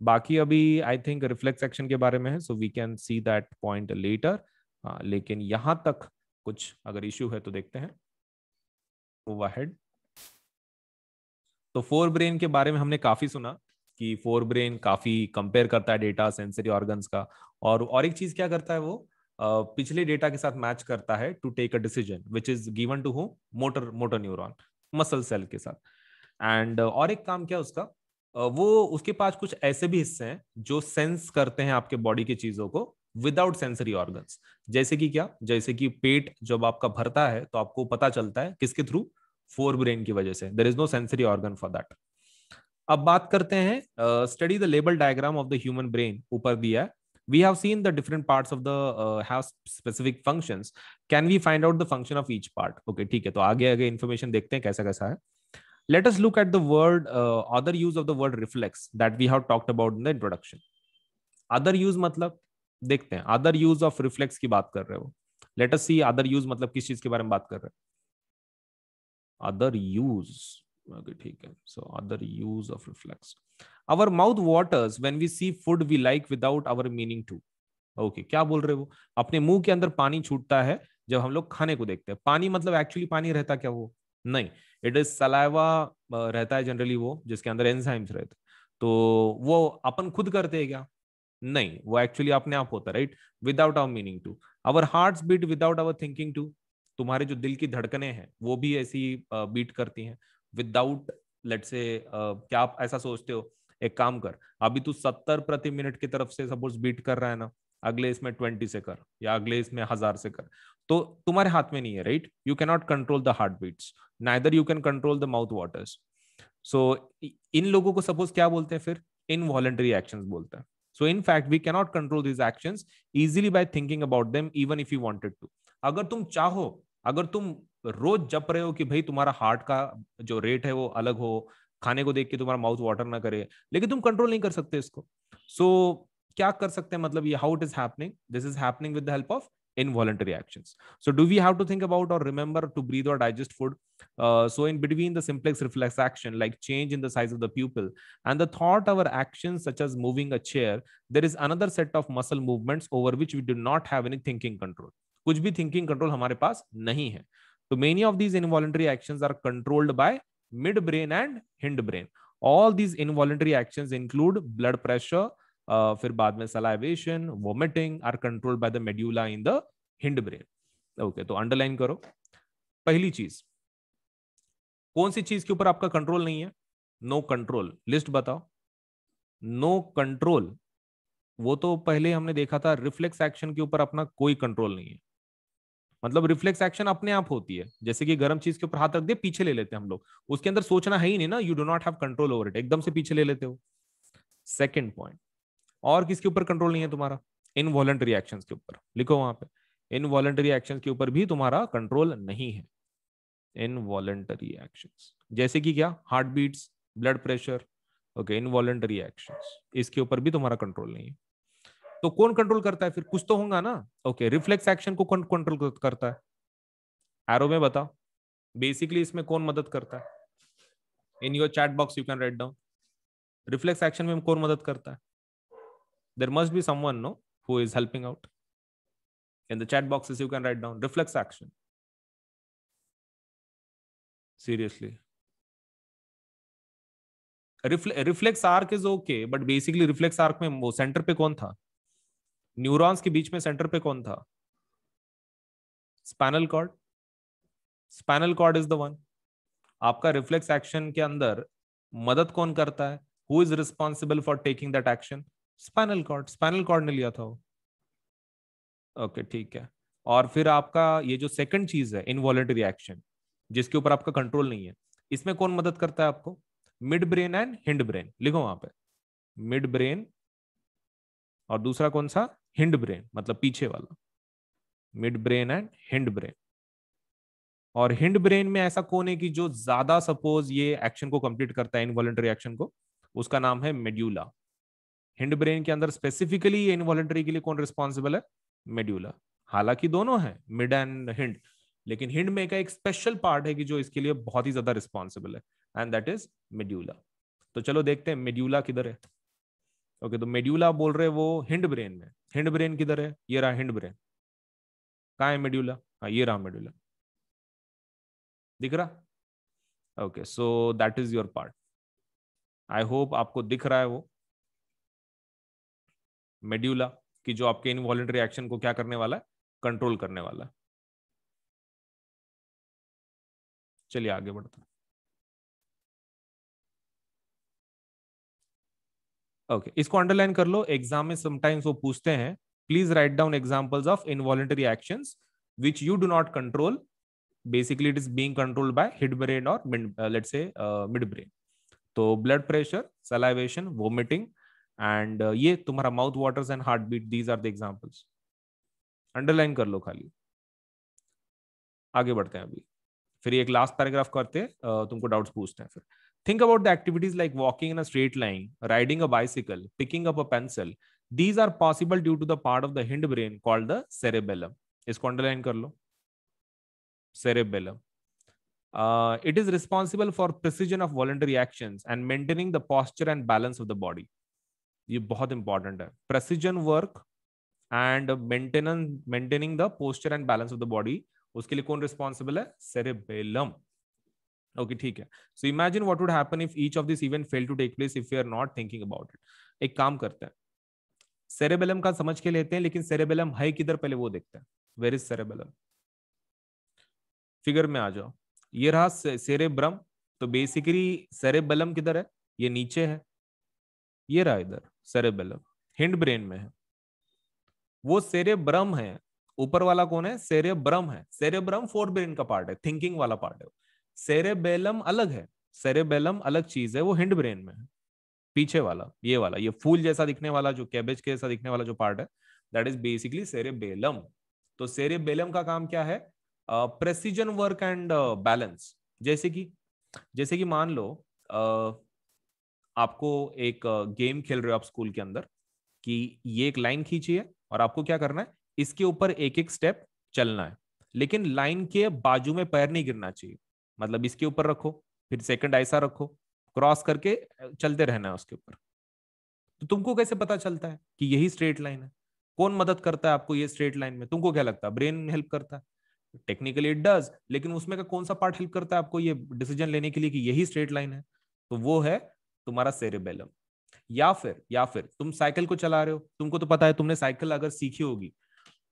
S1: बाकी अभी आई थिंक रिफ्लेक्स एक्शन के बारे में है so we can see that point later लेकिन यहाँ तक कुछ अगर इश्यू है तो देखते हैं. तो फोर ब्रेन के बारे में हमने काफ़ी सुना कि फोर ब्रेन काफ़ी कंपेयर करता है डेटा सेंसरी ऑर्गन्स का। और और एक चीज़ क्या करता है वो? पिछले डेटा के साथ मैच करता है to take a decision which is given to whom motor motor neuron muscle cell के साथ। एंड और एक काम क्या उसका? वो, उसके पास कुछ ऐसे भी हिस्से हैं जो सेंस करते हैं आपके बॉडी की चीज़ों को विदाउट सेंसरी ऑर्गन्स जैसे कि क्या? जैसे कि पेट जब आपका भरता है तो आपको पता चलता है किसके थ्रू फोर ब्रेन की वजह से। There is no sensory organ for that अब बात करते हैं study the label diagram of the human brain ऊपर दिया है। We have seen the different parts of the have specific functions can we find out the function of each part okay ठीक है तो आगे आगे इन्फॉर्मेशन देखते हैं कैसा कैसा है। Let us look at the word other use of the word reflex that we have talked about in the introduction other use मतलब देखते हैं अदर यूज़ ऑफ़ रिफ्लेक्स की बात कर रहे हो। Let us see other use मतलब किस चीज़ के बारे में बात कर रहे हैं। अदर यूज़ okay, ठीक है. So, other use of reflex our mouth waters, when we see food we like without our meaning to. Okay क्या बोल रहे हो? अपने मुँह के अंदर पानी छूटता है जब हम लोग खाने को देखते हैं। पानी मतलब एक्चुअली पानी रहता क्या वो? नहीं. इट इज़ सलाइवा रहता है जनरली वो, जिसके अंदर एंजाइम्स रहते तो वो अपन खुद करते हैं क्या? नहीं. वो एक्चुअली अपने आप होता right without our meaning to our heart beat without our thinking to तुम्हारे जो दिल की धड़कने हैं, वो भी ऐसी बीट करती हैं। विदाउट लेट से क्या आप ऐसा सोचते हो? एक काम कर, अभी तू सत्तर प्रति मिनट की तरफ़ से सपोज़ बीट कर रहा है ना, अगले इसमें ट्वेंटी से कर, या अगले इसमें हज़ार से कर। तो तुम्हारे हाथ में नहीं है right you cannot control the heart beats neither you can control the mouth waters so इन लोगों को सपोज़ क्या बोलते हैं फिर? इन इनवॉलेंटरी एक्शन बोलते हैं। So in fact we cannot control these action easily by thinking about them even if you wanted to अगर तुम चाहो, अगर तुम रोज जप रहे हो कि भाई तुम्हारा हार्ट का जो रेट है वो अलग हो खाने को देख के तुम्हारा माउथ वाटर ना करे लेकिन तुम कंट्रोल नहीं कर सकते इसको सो so, क्या कर सकते हैं मतलब ये how it is happening this is happening with the help of involuntary actions so do we have to think about or remember to breathe or digest food uh, so in between the simplex reflex action like change in the size of the pupil and the thought our actions such as moving a chair there is another set of muscle movements over which we do not have any thinking control कुछ भी thinking control हमारे पास नहीं है of these involuntary actions are controlled by mid brain and hind brain all these involuntary actions include blood pressure uh, फिर बाद में salivation vomiting are controlled by the medulla in the hindbrain okay तो underline करो। पहली चीज़ कौन सी चीज़ के ऊपर आपका कंट्रोल नहीं है? नो कंट्रोल लिस्ट बताओ। नो कंट्रोल वो तो पहले हमने देखा था रिफ्लेक्स एक्शन के ऊपर अपना कोई कंट्रोल नहीं है। मतलब रिफ्लेक्स एक्शन अपने आप होती है। जैसे कि गर्म चीज़ के ऊपर हाथ रख दिए पीछे ले लेते हैं हम लोग। उसके अंदर सोचना है ही नहीं ना you do not have control over it एकदम से पीछे ले लेते हो। सेकेंड पॉइंट और किसके ऊपर कंट्रोल नहीं है तुम्हारा? इनवॉलेंटरी एक्शन के ऊपर। लिखो वहाँ पे। इनवॉलेंटरी एक्शन के ऊपर भी तुम्हारा कंट्रोल नहीं है। इनवॉलेंटरी एक्शन जैसे कि क्या? Heart beats blood pressure okay involuntary action इसके ऊपर भी तुम्हारा कंट्रोल नहीं है। तो कौन कंट्रोल करता है? फिर कुछ तो होगा ना। ओके रिफ्लेक्स एक्शन को कौन कंट्रोल करता है? एरो में बताओ। बेसिकली इसमें कौन मदद करता है? In your chat box you can write down reflex action में कौन मदद करता है? There must be someone, no, who is helping out. In the chat boxes you can write down, reflex action. Seriously. Reflex arc is okay but basically reflex arc में वो centre पे कौन था? न्यूरॉन्स के बीच में सेंटर पे कौन था? Spinal cord. Spinal cord is the one. आपका रिफ्लेक्स एक्शन के अंदर मदद कौन करता है? Who is responsible for taking that action spinal cord. Spinal cord ने लिया था वो। ओके ठीक है। और फिर आपका ये जो सेकंड चीज़ है इनवॉलेंटरी एक्शन जिसके ऊपर आपका कंट्रोल नहीं है, इसमें कौन मदद करता है आपको? Midbrain and hindbrain लिखो वहाँ पे। मिड ब्रेन और दूसरा कौन सा? हिंड ब्रेन मतलब पीछे वाला। Midbrain and hindbrain. और हिंड ब्रेन में ऐसा कौन है कि जो ज़्यादा सपोज़ ये एक्शन को कंप्लीट करता है इनवॉलेंटरी एक्शन को उसका नाम है मेड्यूला हिंड ब्रेन के अंदर स्पेसिफिकली इनवॉलेंटरी के लिए कौन रिस्पॉन्सिबल है? मेड्यूला हालाँकि दोनों है मिड एंड हिंड लेकिन हिंड में का एक स्पेशल पार्ट है कि जो इसके लिए बहुत ही ज़्यादा रिस्पॉन्सिबल है एंड दैट इज़ मेड्यूला तो चलो देखते हैं मेड्यूला किधर है। ओके okay, तो मेड्यूला बोल रहे वो हिंड ब्रेन में। हिंड ब्रेन किधर है? ये रहा हिंड ब्रेन। कहा है मेड्यूला? हाँ ये रहा मेड्यूला। दिख रहा? Okay so that is your part I hope आपको दिख रहा है वो। मेड्यूला की जो आपके इनवॉलेंट्री एक्शन को क्या करने वाला है? कंट्रोल करने वाला है। चलिए आगे बढ़ते हैं। ओके इसको अंडरलाइन कर लो। एग्ज़ाम में समटाइम्स वो पूछते हैं please write down examples of involuntary action which you do not control basically it is being controlled by hindbrain और लेट से मिड ब्रेन तो blood pressure salivation vomiting and ये तुम्हारा mouth waters and heart beat these are the examples underline कर लो खाली। आगे बढ़ते हैं अभी। फिर एक लास्ट पैराग्राफ करते हैं तुमको डाउट्स पूछते हैं फिर। think about the activities like walking in a straight line riding a bicycle picking up a pencil these are possible due to the part of the hind brain called the cerebellum इसको underline कर लो cerebellum uh, it is responsible for precision of voluntary actions and maintaining the posture and balance of the body ये बहुत important है precision work and maintenance maintaining the posture and balance of the body उसके लिए कौन responsible है cerebellum okay ठीक है. So imagine what would happen if each of this event fail to take place if you are not thinking about it एक काम करते हैं. सेरेबेलम का समझ के लेते हैं, लेकिन सेरेबेलम है किधर पहले वो देखते हैं. वेर इज़ सेरेबेलम फिगर में आ जाओ. ये रहा सेरेब्रम तो बेसिकली सेरेबेलम किधर है? ये नीचे है. ये रहा इधर सेरेबेलम हिंड ब्रेन में है. वो सेरेब्रम है. ऊपर वाला कौन है? सेरेब्रम है. सेरेब्रम फोर ब्रेन का पार्ट है. थिंकिंग वाला पार्ट है सेरेबेलम अलग है। सेरेबेलम अलग चीज़ है वो हिंड ब्रेन में है। पीछे वाला ये वाला ये फूल जैसा दिखने वाला जो कैबेज के जैसा दिखने वाला जो पार्ट है दैट इज़ बेसिकली सेरेबेलम तो सेरेबेलम का काम क्या है? प्रेसिजन वर्क एंड बैलेंस जैसे कि जैसे कि मान लो uh, आपको एक गेम खेल रहे हो आप स्कूल के अंदर कि ये एक लाइन खींची है और आपको क्या करना है? इसके ऊपर एक एक स्टेप चलना है। लेकिन लाइन के बाजू में पैर नहीं गिरना चाहिए। मतलब इसके ऊपर रखो, फिर सेकंड ऐसा रखो क्रॉस करके चलते रहना है उसके ऊपर। तो तुमको कैसे पता चलता है कि यही स्ट्रेट लाइन है? कौन मदद करता है आपको ये स्ट्रेट लाइन में? तुमको क्या लगता है? ब्रेन हेल्प करता है। टेक्निकली इट डज लेकिन उसमें का कौन सा पार्ट हेल्प करता है आपको ये डिसीज़न लेने के लिए कि यही स्ट्रेट लाइन है? तो वो है तुम्हारा सेरेबेलम या फिर या फिर, तुम साइकिल को चला रहे हो, तुमको तो पता है तुमने साइकिल अगर सीखी होगी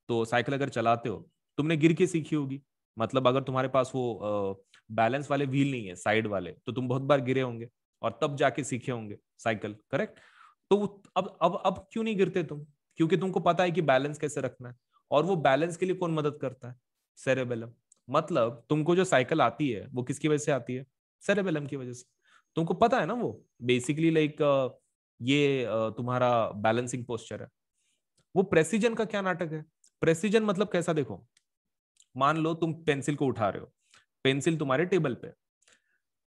S1: तो साइकिल अगर चलाते हो, तुमने गिर के सीखी होगी। मतलब अगर तुम्हारे पास वो बैलेंस वाले व्हील नहीं है, साइड वाले तो तुम बहुत बार गिरे होंगे और तब जाके सीखे होंगे साइकिल करेक्ट तो अब अब अब क्यों नहीं गिरते तुम? क्योंकि तुमको पता है कि बैलेंस कैसे रखना है और वो बैलेंस के लिए कौन मदद करता है? सेरेबेलम। मतलब तुमको जो साइकिल आती है, वो किसकी वजह से आती है? सेरेबेलम की वजह से। तुमको पता है ना वो? बेसिकली लाइक ये तुम्हारा बैलेंसिंग पोस्चर है। वो प्रेसिजन का क्या नाटक है? प्रेसिजन मतलब कैसा? देखो, मान लो तुम पेंसिल को उठा रहे हो। पेंसिल तुम्हारे टेबल पे।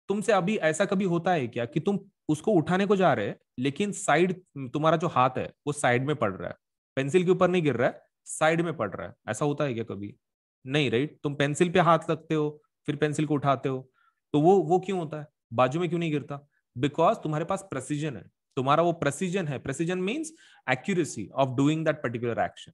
S1: तुमसे अभी ऐसा कभी होता है क्या कि तुम उसको उठाने को जा रहे हैं, लेकिन साइड तुम्हारा जो हाथ है, वो साइड में पड़ रहा है। पेंसिल के ऊपर नहीं गिर रहा है, साइड में पड़ रहा है। ऐसा होता है क्या कभी? नहीं, राइट? तुम पेंसिल पे हाथ लगते हो, फिर पेंसिल को उठाते हो। तो वो वो क्यों होता है? बाजू में क्यों नहीं गिरता? बिकॉज़ तुम्हारे पास प्रेसिजन है। तुम्हारा वो प्रेसिजन है। Precision means accuracy of doing that particular action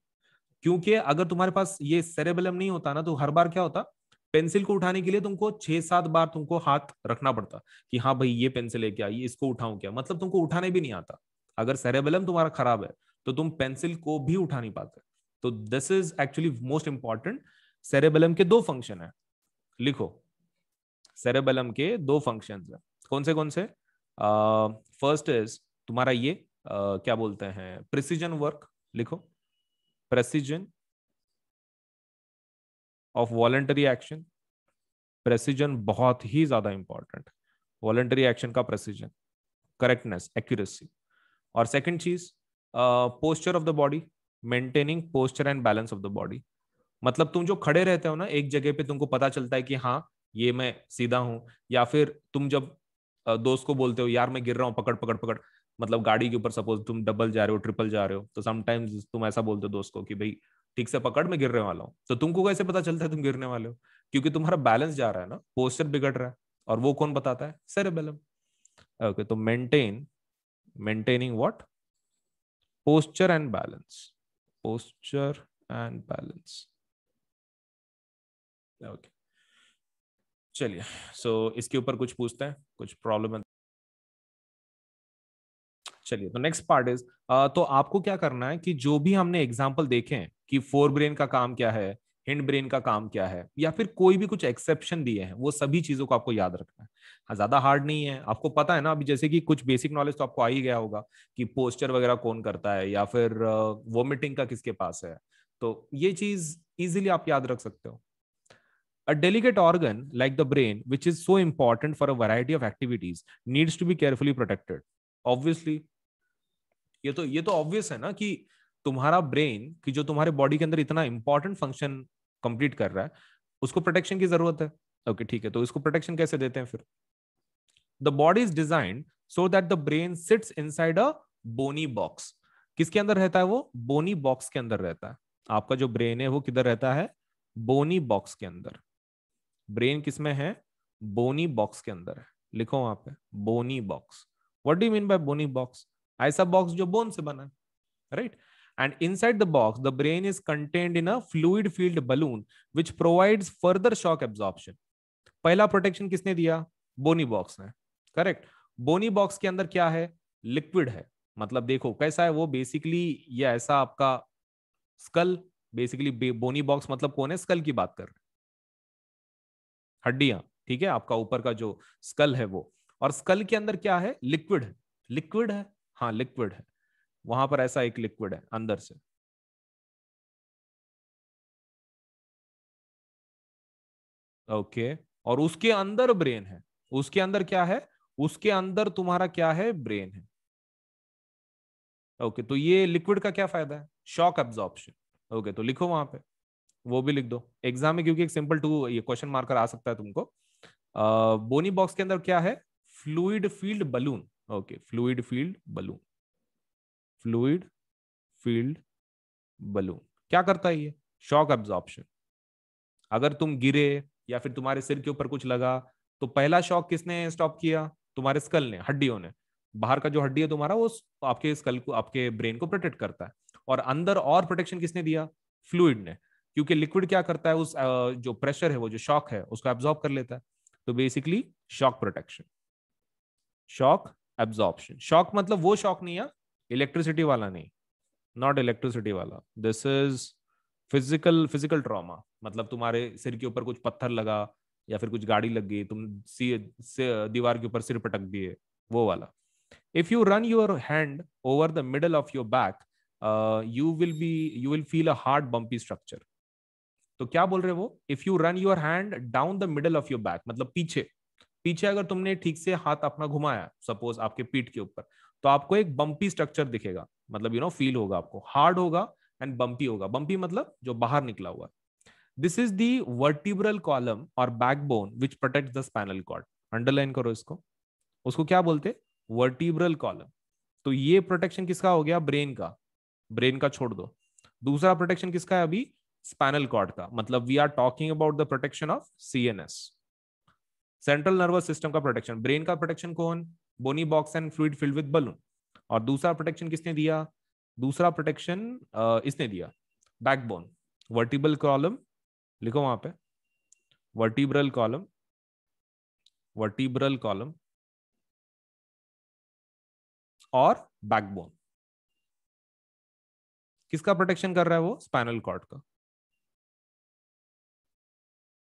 S1: क्योंकि अगर तुम्हारे पास ये सेरेबलम नहीं होता ना तो हर बार क्या होता? पेंसिल को उठाने के लिए तुमको छह सात बार तुमको हाथ रखना पड़ता कि हाँ भाई ये पेंसिल है क्या ये इसको उठाऊं क्या? मतलब तुमको उठाने भी नहीं आता। अगर सेरेबलम तुम्हारा खराब है तो तुम पेंसिल को भी उठा नहीं पाते। तो this is actually most important cerebellum के दो फ़ंक्शन है। लिखो। सेरेबलम के दो फ़ंक्शन है। कौन से कौन से? फ़र्स्ट uh, इज़ तुम्हारा ये uh, क्या बोलते हैं? प्रिसीजन वर्क लिखो। Precision of voluntary action precision बहुत ही ज़्यादा इंपॉर्टेंट वॉलेंटरी एक्शन का प्रेसिजन करेक्टनेस एक्यूरेसी और second cheese posture of the body maintaining posture and balance of the body मतलब तुम जो खड़े रहते हो ना, एक जगह पे तुमको पता चलता है कि हाँ ये मैं सीधा हूँ, या फिर तुम जब दोस्त को बोलते हो, यार, मैं गिर रहा हूँ, पकड़ पकड़ पकड़. मतलब गाड़ी के ऊपर सपोज़ तुम डबल जा रहे हो ट्रिपल जा रहे हो तो समटाइम्स तुम ऐसा बोलते हो दोस्त को कि भाई ठीक से पकड़ में गिरने वाला हूँ। तो तुमको कैसे पता चलता है तुम गिरने वाले हो? क्योंकि तुम्हारा बैलेंस जा रहा है ना पोस्टर बिगड़ रहा है, और वो कौन बताता है? सेरेबेलम ओके तो maintain maintaining what posture and balance posture and balance okay चलिए सो इसके ऊपर कुछ पूछते हैं, कुछ प्रॉब्लम है। चलिए तो नेक्स्ट पार्ट इज़ तो आपको क्या करना है कि जो भी हमने एग्ज़ाम्पल देखे हैं कि फोर ब्रेन का काम क्या है हिंड ब्रेन का काम क्या है या फिर कोई भी कुछ एक्सेप्शन दिए हैं वो सभी चीज़ों को आपको याद रखना है। हाँ ज़्यादा हार्ड नहीं है। आपको पता है ना अभी जैसे कि कुछ बेसिक नॉलेज तो आपको आ ही गया होगा कि पोस्टर वगैरह कौन करता है या फिर वोमिटिंग का किसके पास है। तो ये चीज़ इजिली आप याद रख सकते हो। A delicate organ like the brain, which is so important for a variety of activities, needs to be carefully protected. Obviously, ये तो ये तो ऑब्वियस है ना कि तुम्हारा ब्रेन की जो तुम्हारे बॉडी के अंदर इतना इंपॉर्टेंट फ़ंक्शन कंप्लीट कर रहा है उसको प्रोटेक्शन की ज़रूरत है। ओके okay, ठीक है तो इसको प्रोटेक्शन कैसे देते हैं फिर? The body is designed so that the brain sits inside a bony box किसके अंदर रहता है वो? बोनी बॉक्स के अंदर रहता है। आपका जो ब्रेन है वो किधर रहता है? बोनी बॉक्स के अंदर। ब्रेन किसमें है? बोनी बॉक्स के अंदर है। लिखो वहाँ पे bony box what do mean by bony box ऐसा बॉक्स जो बोन से बना right and inside the box, the brain is contained in a fluid filled balloon, which provides further shock absorption. पहला प्रोटेक्शन किसने दिया? बोनी बॉक्स ने correct bony box के अंदर क्या है? लिक्विड है। मतलब देखो, कैसा है वो? बेसिकली ये ऐसा आपका स्कल बेसिकली बोनी बॉक्स मतलब कौन है? स्कल की बात कर रहे हड्डियाँ, ठीक है? आपका ऊपर का जो स्कल है वो। और स्कल के अंदर क्या है? लिक्विड है। लिक्विड है। हाँ लिक्विड है। वहाँ पर ऐसा एक लिक्विड है, अंदर से। ओके और उसके अंदर ब्रेन है। उसके अंदर क्या है? उसके अंदर तुम्हारा क्या है? ब्रेन है। ओके तो ये लिक्विड का क्या फ़ायदा है? शॉक एब्जॉर्प्शन ओके तो लिखो वहाँ पे। वो भी लिख दो। एग्ज़ाम में क्योंकि एक सिंपल टू ये क्वेश्चन मार्कर आ सकता है तुमको। बोनी बॉक्स के अंदर क्या है? Fluid filled balloon okay fluid filled balloon fluid filled balloon क्या करता है ये? शॉक एब्जॉर्प्शन अगर तुम गिरे या फिर तुम्हारे सिर के ऊपर कुछ लगा तो पहला शॉक किसने स्टॉप किया? तुम्हारे स्कल ने, हड्डियों ने. बाहर का जो हड्डी है तुम्हारा, वो आपके स्कल को, आपके ब्रेन को प्रोटेक्ट करता है. और अंदर और प्रोटेक्शन किसने दिया? फ्लूइड ने. क्योंकि लिक्विड क्या करता है? उस जो प्रेशर है, वो जो शॉक है, उसको एब्जॉर्ब कर लेता है. तो basically shock protection shock absorption shock मतलब वो शॉक नहीं है इलेक्ट्रिसिटी वाला नहीं नॉट इलेक्ट्रिसिटी वाला। This is physical physical trauma मतलब तुम्हारे सिर के ऊपर कुछ पत्थर लगा या फिर कुछ गाड़ी लग गई तुम सी, दीवार के ऊपर सिर पटक दिए वो वाला। If you run your hand over the middle of your back you will be you will feel a hard bumpy structure तो क्या बोल रहे वो if you run your hand down the middle of your back मतलब पीछे पीछे अगर तुमने ठीक से हाथ अपना घुमाया सपोज़ आपके पीठ के ऊपर तो आपको एक बम्पी स्ट्रक्चर दिखेगा। मतलब यू नो फील होगा आपको। हार्ड होगा एंड बम्पी होगा। बम्पी मतलब जो बाहर निकला हुआ। This is the vertebral column और backbone which protect the spinal cord underline करो इसको। उसको क्या बोलते वर्टिब्रल कॉलम तो ये प्रोटेक्शन किसका हो गया? ब्रेन का। ब्रेन का छोड़ दो। दूसरा प्रोटेक्शन किसका है अभी? स्पाइनल कॉर्ड का। मतलब we are talking about the protection of CNS central nervous system का प्रोटेक्शन ब्रेन का प्रोटेक्शन कौन? Bony box and fluid filled with balloon और दूसरा प्रोटेक्शन किसने दिया? दूसरा प्रोटेक्शन इसने दिया। बैकबोन वर्टिबल कॉलम लिखो वहाँ पे। वर्टिब्रल कॉलम वर्टिब्रल कॉलम और बैकबोन किसका प्रोटेक्शन कर रहा है वो? स्पाइनल कॉर्ड का।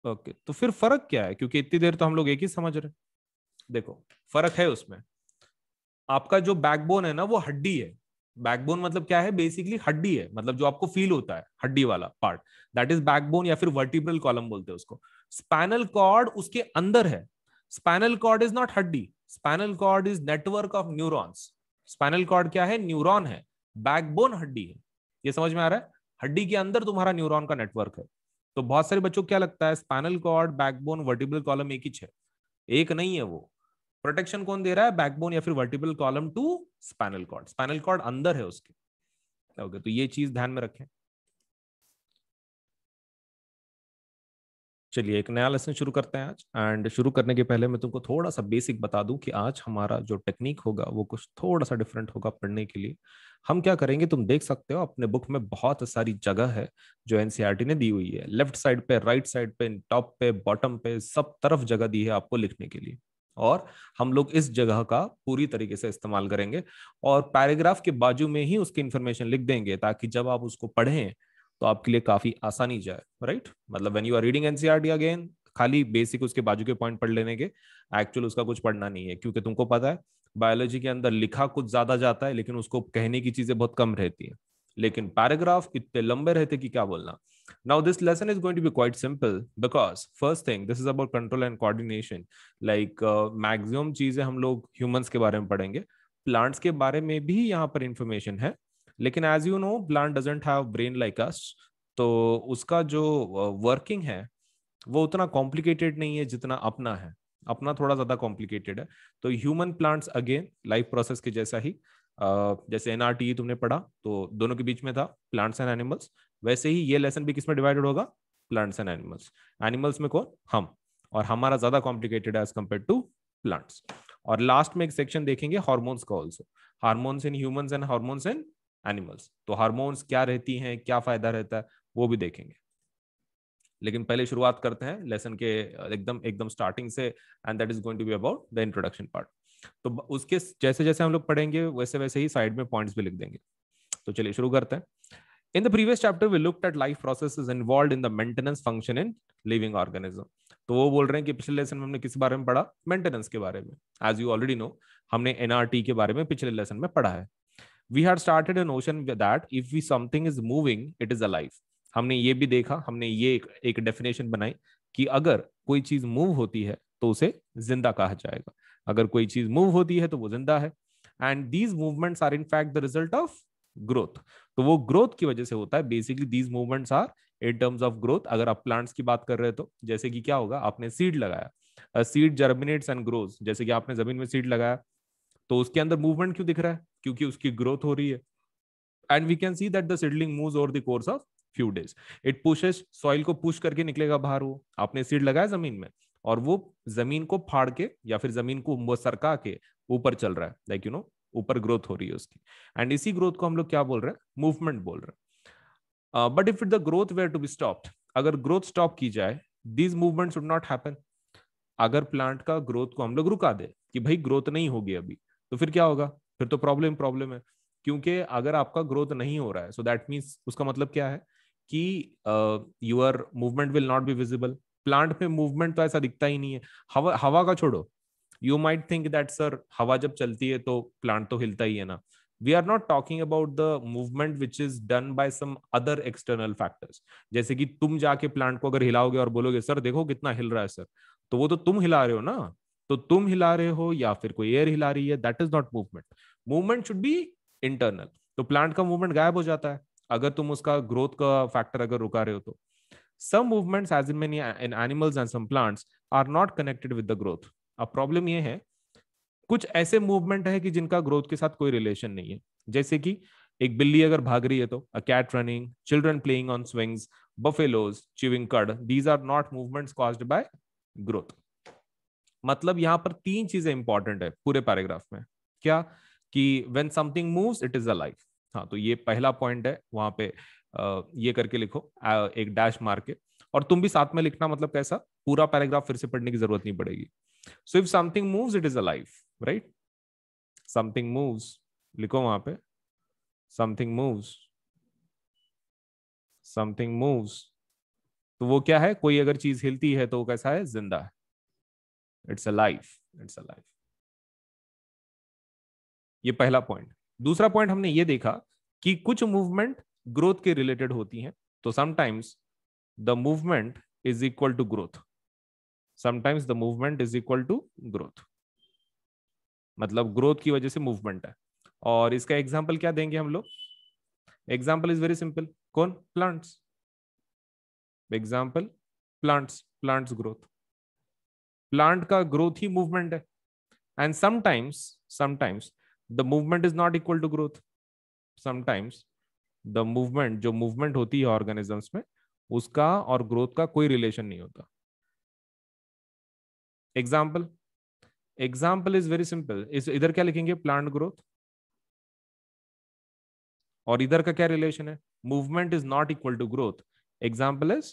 S1: ओके तो फिर फ़र्क क्या है? क्योंकि इतनी देर तो हम लोग एक ही समझ रहे देखो, फ़र्क है उसमें। आपका जो बैकबोन है ना, वो हड्डी है। बैकबोन मतलब क्या है? बेसिकली हड्डी है। मतलब जो आपको फील होता है, हड्डी वाला पार्ट दैट इज़ बैकबोन या फिर वर्टिब्रल कॉलम बोलते हैं उसको। स्पाइनल कॉर्ड उसके अंदर है। स्पाइनल कॉर्ड इज़ नॉट हड्डी। Spinal cord is network of neurons spinal cord क्या है? न्यूरॉन है। बैकबोन हड्डी है। ये समझ में आ रहा है? हड्डी के अंदर तुम्हारा न्यूरॉन का नेटवर्क है। तो बहुत सारे बच्चों क्या लगता है? Spinal cord backbone vertebral column एक ही है एक नहीं है वो। प्रोटेक्शन कौन दे रहा है? बैकबोन या फिर vertebral column to spinal cord spinal cord अंदर है उसके। ओके तो ये चीज़ ध्यान में रखें। चलिए, एक नया लेसन शुरू करते हैं आज एंड शुरू करने के पहले मैं तुमको थोड़ा सा बेसिक बता दूँ कि आज हमारा जो टेक्निक होगा, वो कुछ थोड़ा सा डिफरेंट होगा पढ़ने के लिए। हम क्या करेंगे, तुम देख सकते हो, अपने बुक में बहुत सारी जगह है जो एनसीईआरटी ने दी हुई है। लेफ़्ट साइड पे राइट साइड पे टॉप पे बॉटम पे, सब तरफ़ जगह दी है आपको लिखने के लिए। और हम लोग इस जगह का पूरी तरीके से इस्तेमाल करेंगे और पैराग्राफ के बाजू में ही उसकी इंफॉर्मेशन लिख देंगे ताकि जब आप उसको पढ़ें तो आपके लिए काफ़ी आसानी जाए राइट मतलब when you are reading NCERT again खाली बेसिक उसके बाजू के पॉइंट पढ़ लेने के एक्चुअल उसका कुछ पढ़ना नहीं है, क्योंकि तुमको पता है बायोलॉजी के अंदर लिखा कुछ ज़्यादा जाता है, लेकिन उसको कहने की चीज़ें बहुत कम रहती है। लेकिन पैराग्राफ इतने लंबे रहते कि क्या बोलना? Now this lesson is going to be quite simple because first thing this is about control and coordination like maximum चीज़ें हम लोग ह्यूमंस के बारे में पढ़ेंगे प्लांट्स के बारे में भी यहाँ पर इंफॉर्मेशन है लेकिन as you know plant doesn't have brain like us तो उसका जो वर्किंग है, वो उतना कॉम्प्लिकेटेड नहीं है जितना अपना है। अपना थोड़ा ज़्यादा कॉम्प्लिकेटेड है। तो human plants again life process के जैसा ही जैसे एनआरटी तुमने पढ़ा तो दोनों के बीच में था प्लांट्स एंड एनिमल्स वैसे ही ये लेसन भी किसमें डिवाइडेड होगा? प्लांट्स एंड एनिमल्स एनिमल्स में कौन? हम। और हमारा ज़्यादा कॉम्प्लिकेटेड है एज कंपेयर टू प्लांट्स और लास्ट में एक सेक्शन देखेंगे हॉर्मोन्स का also hormones in humans and hormones in animals तो हार्मोन्स क्या रहती हैं, क्या फ़ायदा रहता है, वो भी देखेंगे। लेकिन पहले शुरुआत करते हैं लेसन के एकदम एकदम स्टार्टिंग से and that is going to be about the introduction part तो उसके जैसे जैसे हम लोग पढ़ेंगे, वैसे वैसे ही साइड में पॉइंट्स भी लिख देंगे। तो चलिए शुरू करते हैं। In the previous chapter we looked at life processes involved in the maintenance function in living organism तो वो बोल रहे हैं कि पिछले लेसन में हमने किस बारे में पढ़ा? मेंटेनेंस के बारे में। एज यू ऑलरेडी नो हमने एनआरटी के बारे में पिछले लेसन में पढ़ा है। We had started a notion that if we something is moving it is a life हमने ये भी देखा हमने ये एक, एक डेफिनेशन बनाई कि अगर कोई चीज़ मूव होती है तो उसे ज़िंदा कहा जाएगा। अगर कोई चीज़ मूव होती है तो वो ज़िंदा है। And these movements are in fact the result of growth तो वो ग्रोथ की वजह से होता है। Basically these movements are in terms of growth अगर आप प्लांट्स की बात कर रहे तो जैसे कि क्या होगा? आपने सीड लगाया। सीड जर्मिनेट्स एंड ग्रोज जैसे कि आपने ज़मीन में सीड लगाया। तो उसके अंदर मूवमेंट क्यों दिख रहा है? क्योंकि उसकी ग्रोथ हो रही है। And we can see that the seedling moves over the course of few days it pushes soil को पुश करके निकलेगा बाहर वो। आपने सीड लगाया ज़मीन में और वो ज़मीन को फाड़ के या फिर ज़मीन को सरका के ऊपर चल रहा है। लाइक यू नो ऊपर ग्रोथ हो रही है उसकी। एंड इसी ग्रोथ को हम लोग क्या बोल रहे हैं? मूवमेंट बोल रहे हैं। But if it the growth were to be stopped अगर ग्रोथ स्टॉप की जाए these movement should not happen अगर प्लांट का ग्रोथ को हम लोग रुका दे कि भाई ग्रोथ नहीं होगी अभी तो फिर क्या होगा? फिर तो प्रॉब्लम प्रॉब्लम है। क्योंकि अगर आपका ग्रोथ नहीं हो रहा है सो दैट मीन्स उसका मतलब क्या है कि your movement will not be visible plant में मूवमेंट तो ऐसा दिखता ही नहीं है। हवा हवा का छोड़ो। You might think that sir हवा जब चलती है तो प्लांट तो हिलता ही है ना। We are not talking about the movement which is done by some other external factors जैसे कि तुम जाके प्लांट को अगर हिलाओगे और बोलोगे सर देखो कितना हिल रहा है सर तो वो तो तुम हिला रहे हो ना। तो तुम हिला रहे हो या फिर कोई एयर हिला रही है? That is not movement movement should be internal तो प्लांट का मूवमेंट गायब हो जाता है, अगर तुम उसका ग्रोथ का फैक्टर अगर रुका रहे हो तो। Some movements as in many in animals and some plants are not connected with the growth अब प्रॉब्लम ये है, कुछ ऐसे मूवमेंट है कि जिनका ग्रोथ के साथ कोई रिलेशन नहीं है। जैसे कि एक बिल्ली अगर भाग रही है तो a cat running children playing on swings buffaloes chewing cud these are not movements caused by growth मतलब यहाँ पर तीन चीज़ें इंपॉर्टेंट है पूरे पैराग्राफ में। क्या? कि when something moves it is a life हाँ तो ये पहला पॉइंट है, वहाँ पे ये करके लिखो एक डैश मार के। और तुम भी साथ में लिखना मतलब कैसा? पूरा पैराग्राफ फिर से पढ़ने की ज़रूरत नहीं पड़ेगी। So if something moves it is a life right something moves लिखो वहाँ पे। समथिंग मूव्स समथिंग मूव्स तो वो क्या है? कोई अगर चीज़ हिलती है तो वो कैसा है? ज़िंदा है। It's a life it's a life ये पहला पॉइंट दूसरा पॉइंट हमने ये देखा कि कुछ मूवमेंट ग्रोथ के रिलेटेड होती हैं. तो sometimes the movement is equal to growth sometimes the movement is equal to growth मतलब ग्रोथ की वजह से मूवमेंट है. और इसका एग्ज़ाम्पल क्या देंगे हम लोग? एग्ज़ाम्पल इज़ वेरी सिंपल कौन? Plants example plants plants growth plant का ग्रोथ ही मूवमेंट है and sometimes sometimes the movement is not equal to growth sometimes the movement जो मूवमेंट होती है ऑर्गेनिजम्स में उसका और ग्रोथ का कोई रिलेशन नहीं होता example example is very simple इस इधर क्या लिखेंगे प्लांट ग्रोथ और इधर का क्या रिलेशन है movement is not equal to growth example is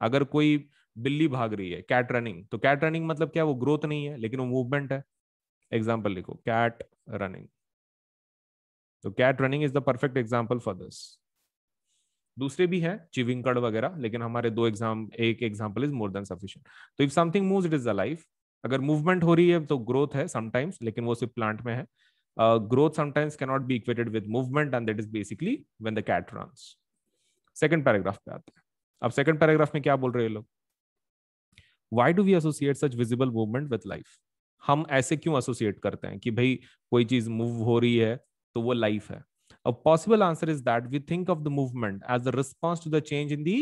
S1: अगर कोई बिल्ली भाग रही है कैट रनिंग तो कैट रनिंग मतलब क्या? वो ग्रोथ नहीं है, लेकिन वो मूवमेंट है। एग्ज़ाम्पल लिखो कैट रनिंग तो cat running is the perfect example for this दूसरे भी हैं चिविंग कड़ वगैरह, लेकिन हमारे दो एग्ज़ाम एक example is more than sufficient तो if something moves it is a life अगर मूवमेंट हो रही है तो ग्रोथ है समटाइम्स लेकिन वो सिर्फ़ प्लांट में है। Growth sometimes cannot be equated with movement and that is basically when the cat runs second paragraph पे आते हैं। अब सेकंड पैराग्राफ में क्या बोल रहे हैं लोग? Why do we associate such visible movement with life हम ऐसे क्यों एसोसिएट करते हैं कि भाई कोई चीज़ मूव हो रही है तो वो लाइफ है। A possible answer is that we think of the movement as a response to the change in the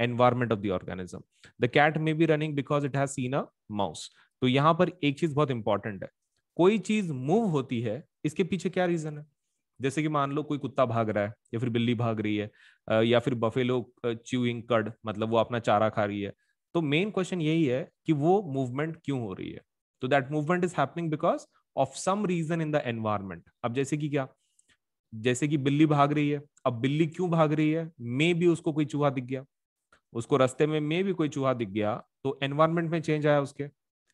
S1: environment of the organism. The cat may be running because it has seen a mouse. तो यहाँ पर एक चीज़ बहुत important है। कोई चीज़ move होती है, इसके पीछे क्या रीजन है? जैसे कि मान लो कोई कुत्ता भाग रहा है, या फिर बिल्ली भाग रही है या फिर बफेलो च्यूइंग कड मतलब वो अपना चारा खा रही है। तो मेन क्वेश्चन यही है कि वो मूवमेंट क्यों हो रही है? तो that movement is happening because of some reason in the environment अब जैसे कि क्या? जैसे कि बिल्ली भाग रही है। अब बिल्ली क्यों भाग रही है? मे भी उसको कोई चूहा दिख गया। उसको रास्ते में मे भी कोई चूहा दिख गया। तो एनवायरमेंट में चेंज आया उसके।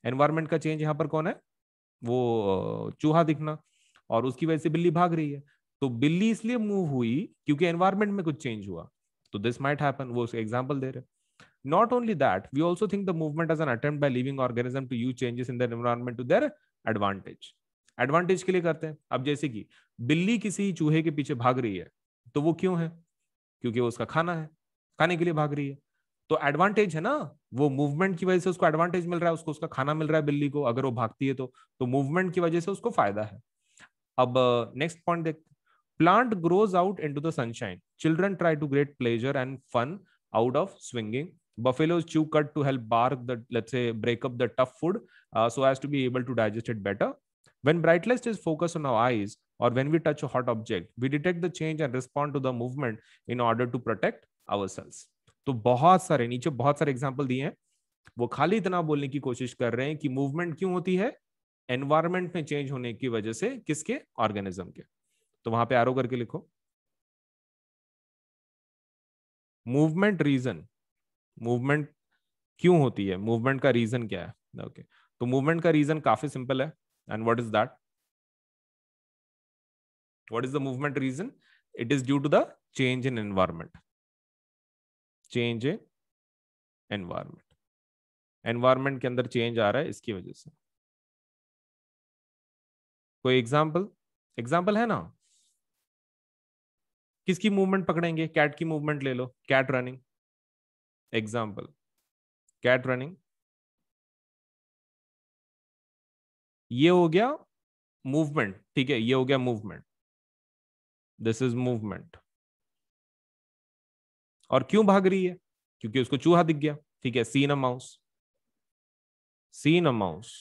S1: एनवायरमेंट का चेंज यहाँ पर कौन है? वो चूहा दिखना। और उसकी वजह से बिल्ली भाग रही है। तो बिल्ली इसलिए मूव हुई क्योंकि एनवायरमेंट में कुछ चेंज हुआ। तो दिस माइट हैपन वो एग्ज़ाम्पल दे रहे not only that, we also think the movement as an attempt by living organism to use changes in the environment to their advantage. Advantage के लिए करते हैं। अब जैसे कि बिल्ली किसी चूहे के पीछे भाग रही है तो वो क्यों है? क्योंकि वो उसका खाना है, खाने के लिए भाग रही है। तो एडवांटेज है ना, वो मूवमेंट की वजह से उसको एडवांटेज मिल रहा है, उसको उसका खाना मिल रहा है बिल्ली को, अगर वो भागती है तो तो मूवमेंट की वजह से उसको फ़ायदा है। अब नेक्स्ट पॉइंट देख plant grows out into the sunshine children try to great pleasure and fun out of swinging buffaloes chew cud to help bark the let's say break up the tough food uh, so as to be able to digest it better When bright light is focused on our eyes or when we touch a hot object, we detect the change and respond to the movement in order to protect ourselves. तो बहुत सारे नीचे बहुत सारे example दिए हैं वो खाली इतना बोलने की कोशिश कर रहे हैं कि मूवमेंट क्यों होती है एनवायरमेंट में चेंज होने की वजह से किसके ऑर्गेनिज्म के तो वहाँ पे आरो करके लिखो मूवमेंट रीजन मूवमेंट क्यों होती है? मूवमेंट का रीजन क्या है? Okay okay. तो मूवमेंट का रीजन काफ़ी सिंपल है. And what is that What is the movement reason? It is due to the change in environment. Change in environment. Environment के अंदर चेंज आ रहा है इसकी वजह से। कोई एग्ज़ाम्पल एग्ज़ाम्पल है ना? किसकी मूवमेंट पकड़ेंगे? कैट की मूवमेंट ले लो। Cat running example cat running ये हो गया मूवमेंट ठीक है, ये हो गया मूवमेंट दिस इज़ मूवमेंट और क्यों भाग रही है? क्योंकि उसको चूहा दिख गया। ठीक है seen a mouse seen a mouse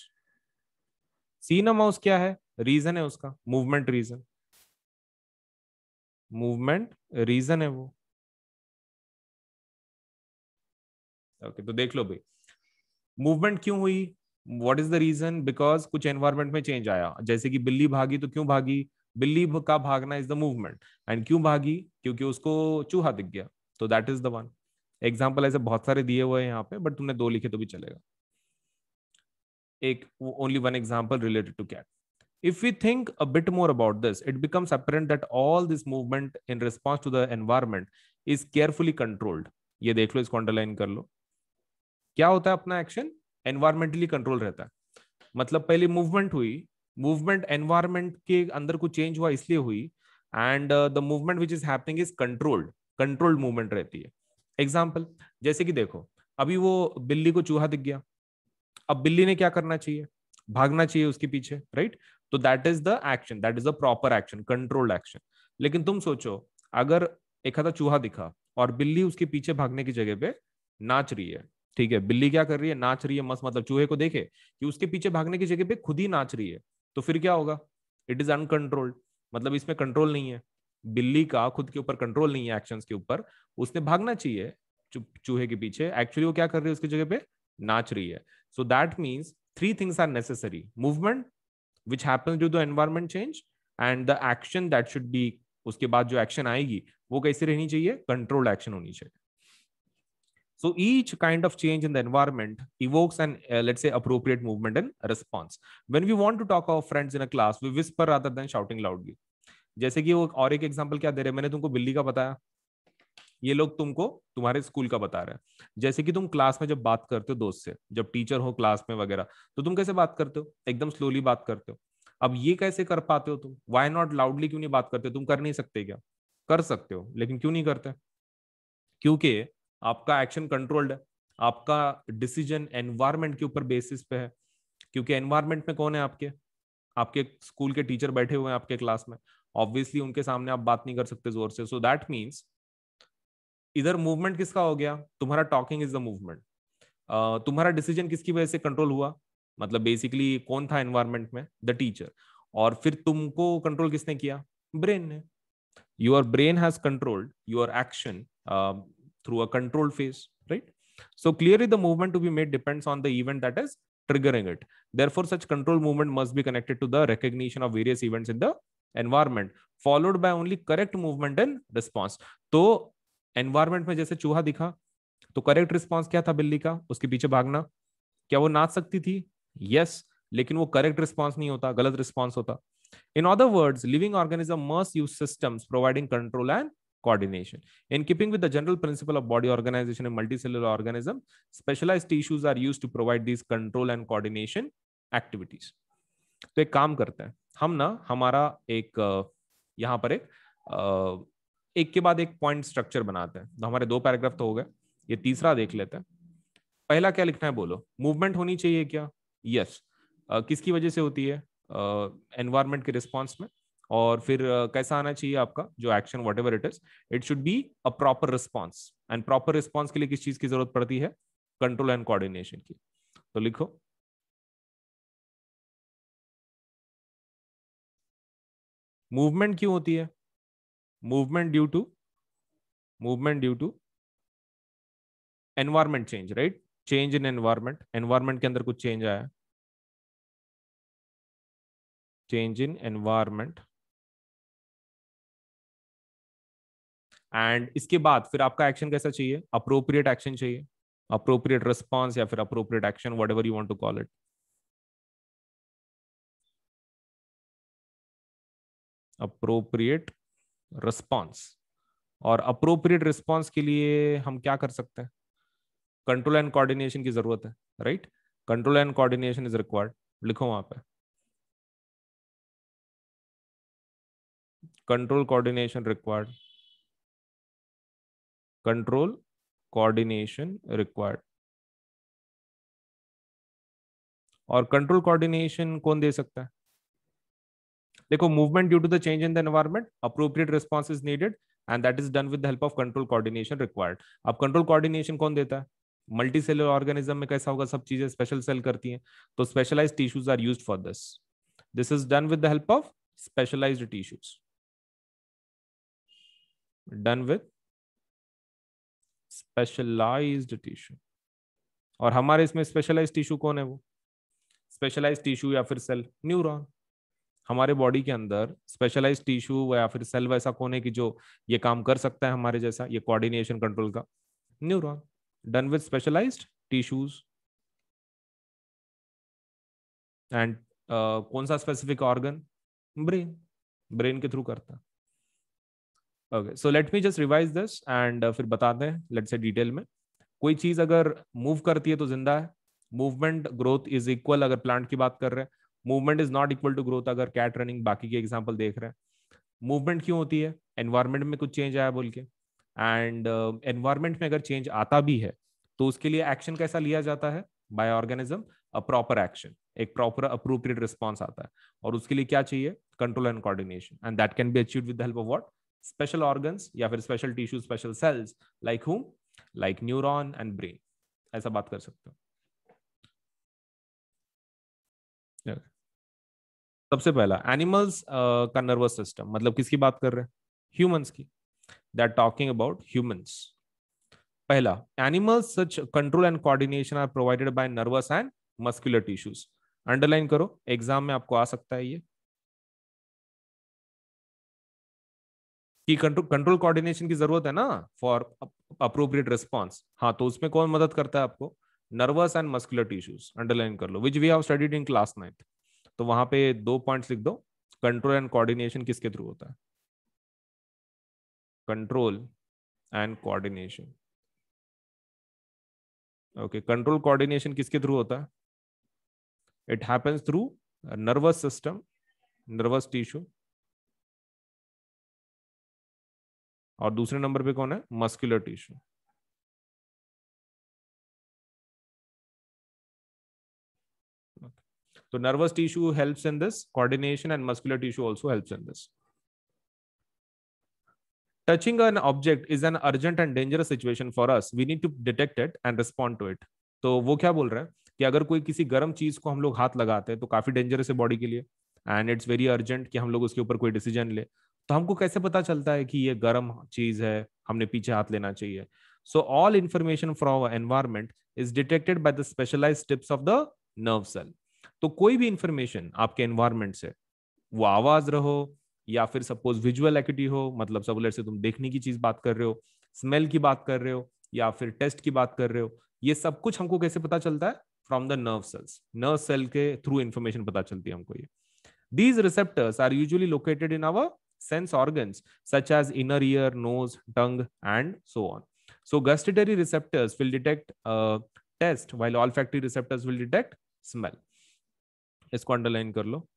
S1: seen a mouse क्या है? रीजन है उसका। मूवमेंट रीजन मूवमेंट रीजन है वो। ओके तो देख लो भाई। मूवमेंट क्यों हुई? What is the reason because कुछ एनवायरमेंट में चेंज आया। जैसे कि बिल्ली भागी तो क्यों भागी? बिल्ली का भागना इज़ द मूवमेंट एंड क्यों भागी? क्योंकि उसको चूहा दिख गया। तो that is the one example ऐसे बहुत सारे दिए हुए हैं यहाँ पे बट तुमने दो लिखे तो भी चलेगा। एक only one example related to cat if we think a bit more about this, it becomes apparent that all this movement in response to the environment is carefully controlled ये देख लो, इसको अंडरलाइन कर लो। क्या होता है अपना एक्शन एनवायरमेंटली कंट्रोल रहता है। मतलब पहले मूवमेंट हुई। मूवमेंट एनवायरमेंट के अंदर कुछ चेंज हुआ, इसलिए हुई। And the movement which is happening is controlled controlled movement रहती है। एग्ज़ाम्पल जैसे कि देखो, अभी वो बिल्ली को चूहा दिख गया। अब बिल्ली ने क्या करना चाहिए? भागना चाहिए उसके पीछे राइट तो that is the action that is the proper action controlled action लेकिन तुम सोचो, अगर एक चूहा दिखा और बिल्ली उसके पीछे भागने की जगह पे नाच रही है ठीक है, बिल्ली क्या कर रही है? नाच रही है मस्त मतलब चूहे को देखे कि उसके पीछे भागने की जगह पे खुद ही नाच रही है तो फिर क्या होगा? इट इज़ अनकंट्रोल्ड मतलब इसमें कंट्रोल नहीं है। बिल्ली का खुद के ऊपर कंट्रोल नहीं है एक्शन के ऊपर, उसने भागना चाहिए चूहे के पीछे। एक्चुअली वो क्या कर रही है उसकी जगह पे? नाच रही है। So that means three things are necessary movement which happens due the environment change and the action that should be उसके बाद जो एक्शन आएगी, वो कैसी रहनी चाहिए? कंट्रोल्ड एक्शन होनी चाहिए। So each kind of change in the environment evokes an, uh, let's say, appropriate movement and response. When we want to talk our friends in a class, we whisper rather than shouting loudly. जैसे कि वो और एक example क्या दे रहे हैं? मैंने तुमको बिल्ली का बताया। ये लोग तुमको तुम्हारे स्कूल का बता रहे हैं। जैसे कि तुम क्लास में जब बात करते हो दोस्त से जब टीचर हो क्लास में वगैरह तो तुम कैसे बात करते हो? एकदम स्लोली बात करते हो। अब ये कैसे कर पाते हो तुम? वाई नॉट लाउडली क्यों नहीं बात करते? तुम कर नहीं सकते क्या? कर सकते हो लेकिन क्यों नहीं करते? क्योंकि आपका एक्शन कंट्रोल्ड है, आपका डिसीज़न एनवायरमेंट के ऊपर बेसिस पे है, क्योंकि एनवायरमेंट में कौन है आपके? आपके स्कूल के टीचर बैठे हुए हैं आपके क्लास में। ऑब्वियसली उनके सामने आप बात नहीं कर सकते ज़ोर से। सो दैट मीन्स इधर मूवमेंट किसका हो गया? तुम्हारा टॉकिंग इज़ द मूवमेंट तुम्हारा डिसीज़न किसकी वजह से कंट्रोल हुआ? मतलब बेसिकली कौन था एनवायरमेंट में? द टीचर और फिर तुमको कंट्रोल किसने किया? ब्रेन ने। Your brain has controlled your action through a control phase right so clearly the movement to be made depends on the event that is triggering it therefore such control movement must be connected to the recognition of various events in the environment followed by only correct movement and response तो environment में जैसे चूहा दिखा तो correct response क्या था बिल्ली का उसके पीछे भागना क्या वो नाच सकती थी यस yes, लेकिन वो करेक्ट रिस्पॉन्स नहीं होता गलत रिस्पॉन्स होता in other words living organism must use systems providing control and coordination. In keeping with the general principle of body organization in multicellular organism, specialized tissues are used to provide these control and coordination activities. तो एक काम करते हैं हम ना हमारा एक यहाँ पर एक एक के बाद एक पॉइंट स्ट्रक्चर बनाते हैं तो हमारे दो पैराग्राफ तो हो गए ये तीसरा देख लेते हैं पहला क्या लिखना है बोलो मूवमेंट होनी चाहिए क्या यस yes. uh, किसकी वजह से होती है एनवायरमेंट uh, के रिस्पॉन्स में और फिर कैसा आना चाहिए आपका, जो action whatever it is it should be a proper response and proper response के लिए किस चीज़ की ज़रूरत पड़ती है? कंट्रोल एंड कोऑर्डिनेशन की। तो लिखो। मूवमेंट क्यों होती है? Movement due to movement due to environment change right change in environment environment के अंदर कुछ चेंज आया। चेंज इन एनवायरमेंट एंड इसके बाद फिर आपका एक्शन कैसा चाहिए? अप्रोप्रिएट एक्शन चाहिए। अप्रोप्रिएट रिस्पॉन्स या फिर appropriate action whatever you want to call it appropriate response और अप्रोप्रिएट रिस्पॉन्स के लिए हम क्या कर सकते हैं? कंट्रोल एंड कोऑर्डिनेशन की ज़रूरत है right control and coordination is required लिखो वहाँ पे। Control coordination required control coordination required और कंट्रोल कोऑर्डिनेशन कौन दे सकता है? देखो movement due to the change in the environment appropriate response is needed and that is done with the help of control coordination required अब control coordination कौन देता है? मल्टी सेलुलर ऑर्गेनिज्म में कैसा होगा? सब चीज़ें स्पेशल सेल करती हैं। तो specialise tissues are use for this this is done with the help of specialised tissues done with specialised tissue और हमारे इसमें स्पेशलाइज्ड टिश्यू कौन है वो? स्पेशलाइज्ड टिश्यू या फिर सेल न्यूरॉन हमारे बॉडी के अंदर स्पेशलाइज्ड टिश्यू या फिर सेल वैसा कौन है कि जो ये काम कर सकता है हमारे जैसा, ये कोऑर्डिनेशन कंट्रोल का? Neuron done with specialised tissues and कौन सा स्पेसिफिक ऑर्गन ब्रेन ब्रेन के थ्रू करता है। Okay so let me just revise this and फिर बताते हैं लेट से डिटेल में। कोई चीज़ अगर मूव करती है तो ज़िंदा है। मूवमेंट ग्रोथ इज़ इक्वल अगर प्लांट की बात कर रहे हैं। Movement is not equal to growth अगर कैट रनिंग बाकी के एग्ज़ाम्पल देख रहे हैं। मूवमेंट क्यों होती है? एनवायरमेंट में कुछ चेंज आया बोल के। एंड एनवायरमेंट uh, में अगर चेंज आता भी है तो उसके लिए एक्शन कैसा लिया जाता है? By organism a proper action एक प्रॉपर अप्रोप्रिएट रिस्पॉन्स आता है। और उसके लिए क्या चाहिए? Control and coordination and that can be achieve with help of what special organs या फिर special tissue special cells like hmm like neuron and brain ऐसा बात कर सकते हो। सबसे पहला एनिमल्स uh, का नर्वस सिस्टम मतलब किसकी बात कर रहे हैं? ह्यूमंस की। दैट टॉकिंग अबाउट ह्यूमंस पहला animals such control and coordination are provided by nervous and muscular tissues underline करो एग्ज़ाम में आपको आ सकता है ये। कि कंट्रोल कोऑर्डिनेशन की ज़रूरत है ना फॉर अप्रोप्रिएट रिस्पॉन्स हाँ तो उसमें कौन मदद करता है आपको? Nervous and muscular tissues underline कर लो which we have studied in class ninth तो वहाँ पे दो पॉइंट्स लिख दो. कंट्रोल एंड कोऑर्डिनेशन किसके थ्रू होता है? Control and coordination okay control coordination किसके थ्रू होता है? It happens through nervous system nervous tissue और दूसरे नंबर पे कौन है? मस्कुलर टिश्यू तो nervous tissue helps in this coordination and muscular tissue also helps in this touching an object is an urgent and dangerous situation for us we need to detect it and respond to it तो वो क्या बोल रहे हैं? कि अगर कोई किसी गर्म चीज़ को हम लोग हाथ लगाते हैं तो काफ़ी डेंजरस है बॉडी के लिए. एंड इट्स वेरी अर्जेंट कि हम लोग उसके ऊपर कोई डिसीज़न ले. तो हमको कैसे पता चलता है कि ये गर्म चीज़ है? हमने पीछे हाथ लेना चाहिए। So all information from environment is detected by the specialise tips of the nerve cell तो कोई भी इंफॉर्मेशन आपके एनवायरमेंट से, वो आवाज़ रहो या फिर सपोज़ विजुअल एक्टिविटी हो मतलब सबसे तुम देखने की चीज़ बात कर रहे हो स्मेल की बात कर रहे हो या फिर टेस्ट की बात कर रहे हो, ये सब कुछ हमको कैसे पता चलता है? From the nerve cells nerve cell के थ्रू इंफॉर्मेशन पता चलती है हमको ये। These receptors are usually located in our sense organs such as inner ear nose tongue and so on so gustatory receptors will detect uh, taste while olfactory receptors will detect smell इसको underline कर लो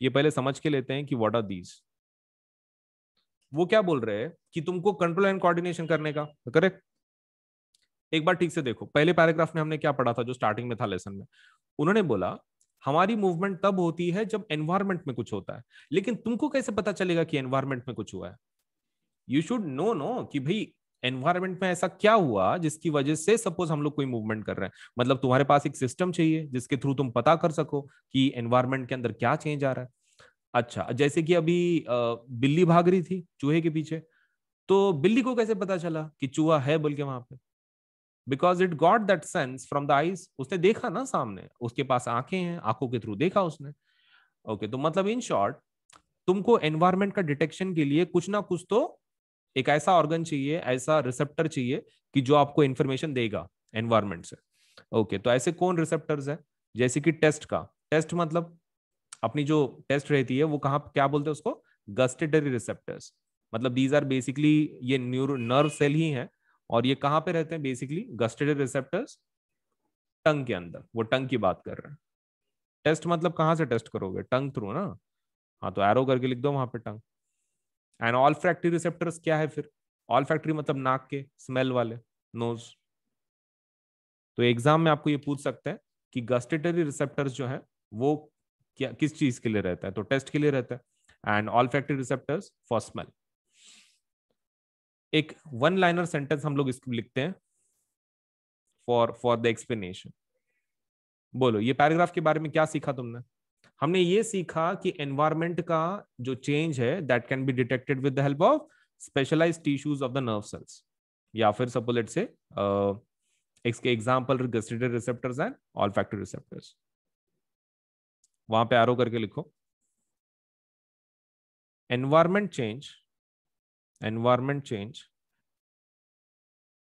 S1: ये पहले समझ के लेते हैं कि व्हाट आर दीज वो क्या बोल रहे हैं कि तुमको कंट्रोल एंड कोऑर्डिनेशन करने का करेक्ट एक बार ठीक से देखो पहले पैराग्राफ में हमने क्या पढ़ा था जो स्टार्टिंग में था लेसन में उन्होंने बोला हमारी मूवमेंट तब होती है जब एनवायरमेंट में कुछ होता है। लेकिन तुमको कैसे पता चलेगा कि एनवायरमेंट में कुछ हुआ है? यू शुड नो नो कि भाई एनवायरमेंट में ऐसा क्या हुआ जिसकी वजह से सपोज़ हम लोग कोई मूवमेंट कर रहे हैं। मतलब तुम्हारे पास एक सिस्टम चाहिए जिसके थ्रू तुम पता कर सको कि एनवायरमेंट के अंदर क्या चेंज आ रहा है। अच्छा जैसे कि अभी बिल्ली भाग रही थी चूहे के पीछे तो बिल्ली को कैसे पता चला कि चूहा है बोल के वहाँ पे? Because it got that sense from the eyes उसने देखा ना सामने उसके पास आँखें हैं आँखों के थ्रू देखा उसने। ओके okay, तो मतलब इन शॉर्ट तुमको एनवायरमेंट का डिटेक्शन के लिए कुछ ना कुछ तो एक ऐसा ऑर्गन चाहिए ऐसा रिसेप्टर चाहिए कि जो आपको इन्फॉर्मेशन देगा एनवायरमेंट से। ओके okay, तो ऐसे कौन रिसेप्टर्स है? जैसे कि टेस्ट का। टेस्ट मतलब अपनी जो टेस्ट रहती है वो कहाँ क्या बोलते हैं उसको? गस्टेटरी रिसेप्टर्स मतलब दीज आर बेसिकली ये न्यूरो नर्व सेल ही है। और ये कहाँ पे रहते हैं बेसिकली गस्टेटरी रिसेप्टर्स टंग के अंदर, वो टंग की बात कर रहे हैं। टेस्ट मतलब कहाँ से टेस्ट करोगे? टंग थ्रू ना? हाँ तो एरो करके लिख दो वहाँ पे tongue. And olfactory receptors क्या है फिर? ऑल फैक्ट्री मतलब नाक के स्मेल वाले नोज़ तो एग्ज़ाम में आपको ये पूछ सकते हैं कि गस्टेटरी रिसेप्टर्स जो है, वो क्या, किस चीज़ के लिए रहता है? तो टेस्ट के लिए रहता है। And olfactory receptors for smell एक वन लाइनर सेंटेंस हम लोग इसको लिखते हैं फॉर फॉर द एक्सप्लेनेशन बोलो, ये पैराग्राफ के बारे में क्या सीखा तुमने? हमने ये सीखा कि एनवायरमेंट का जो चेंज है that can be detected with the help of specialise tissues of the nerve cells या फिर सपोज़ लेट से इसके example gustatory receptors and olfactory receptors वहाँ पे आरो करके लिखो. एनवायरमेंट चेंज एनवायरमेंट चेंज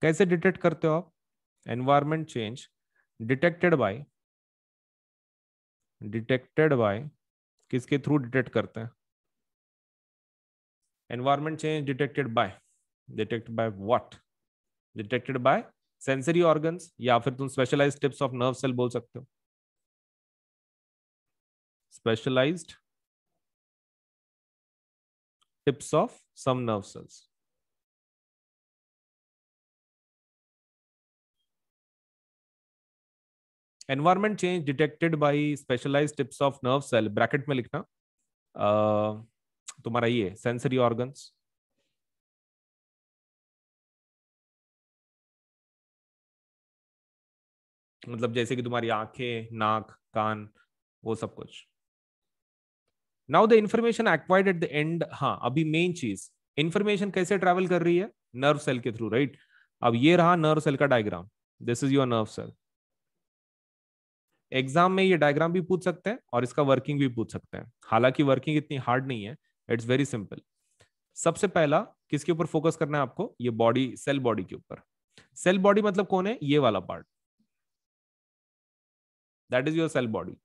S1: कैसे डिटेक्ट करते हो आप? Environment change detected by detected by किसके थ्रू डिटेक्ट करते हैं? Environment change detected by detect by what detected by sensory organs या फिर तुम specialised tips of nerve cell बोल सकते हो। Specialised tips of some nerve cells environment change detected by specialised tips of nerve cell bracket में लिखना। तुम्हारा ये सेंसरी ऑर्गन्स मतलब जैसे कि तुम्हारी आँखें, नाक, कान, वो सब कुछ। Now the information acquired at the end हाँ अभी मेन चीज़ इंफॉर्मेशन कैसे ट्रेवल कर रही है? नर्व सेल के थ्रू राइट अब ये रहा नर्व सेल का diagram this is your nerve cell exam में ये डायग्राम भी पूछ सकते हैं और इसका वर्किंग भी पूछ सकते हैं। हालाँकि वर्किंग इतनी हार्ड नहीं है इट्स वेरी सिंपल सबसे पहला, किसके ऊपर फोकस करना है आपको? ये बॉडी सेल बॉडी के ऊपर. सेल बॉडी मतलब कौन है? ये वाला part that is your cell body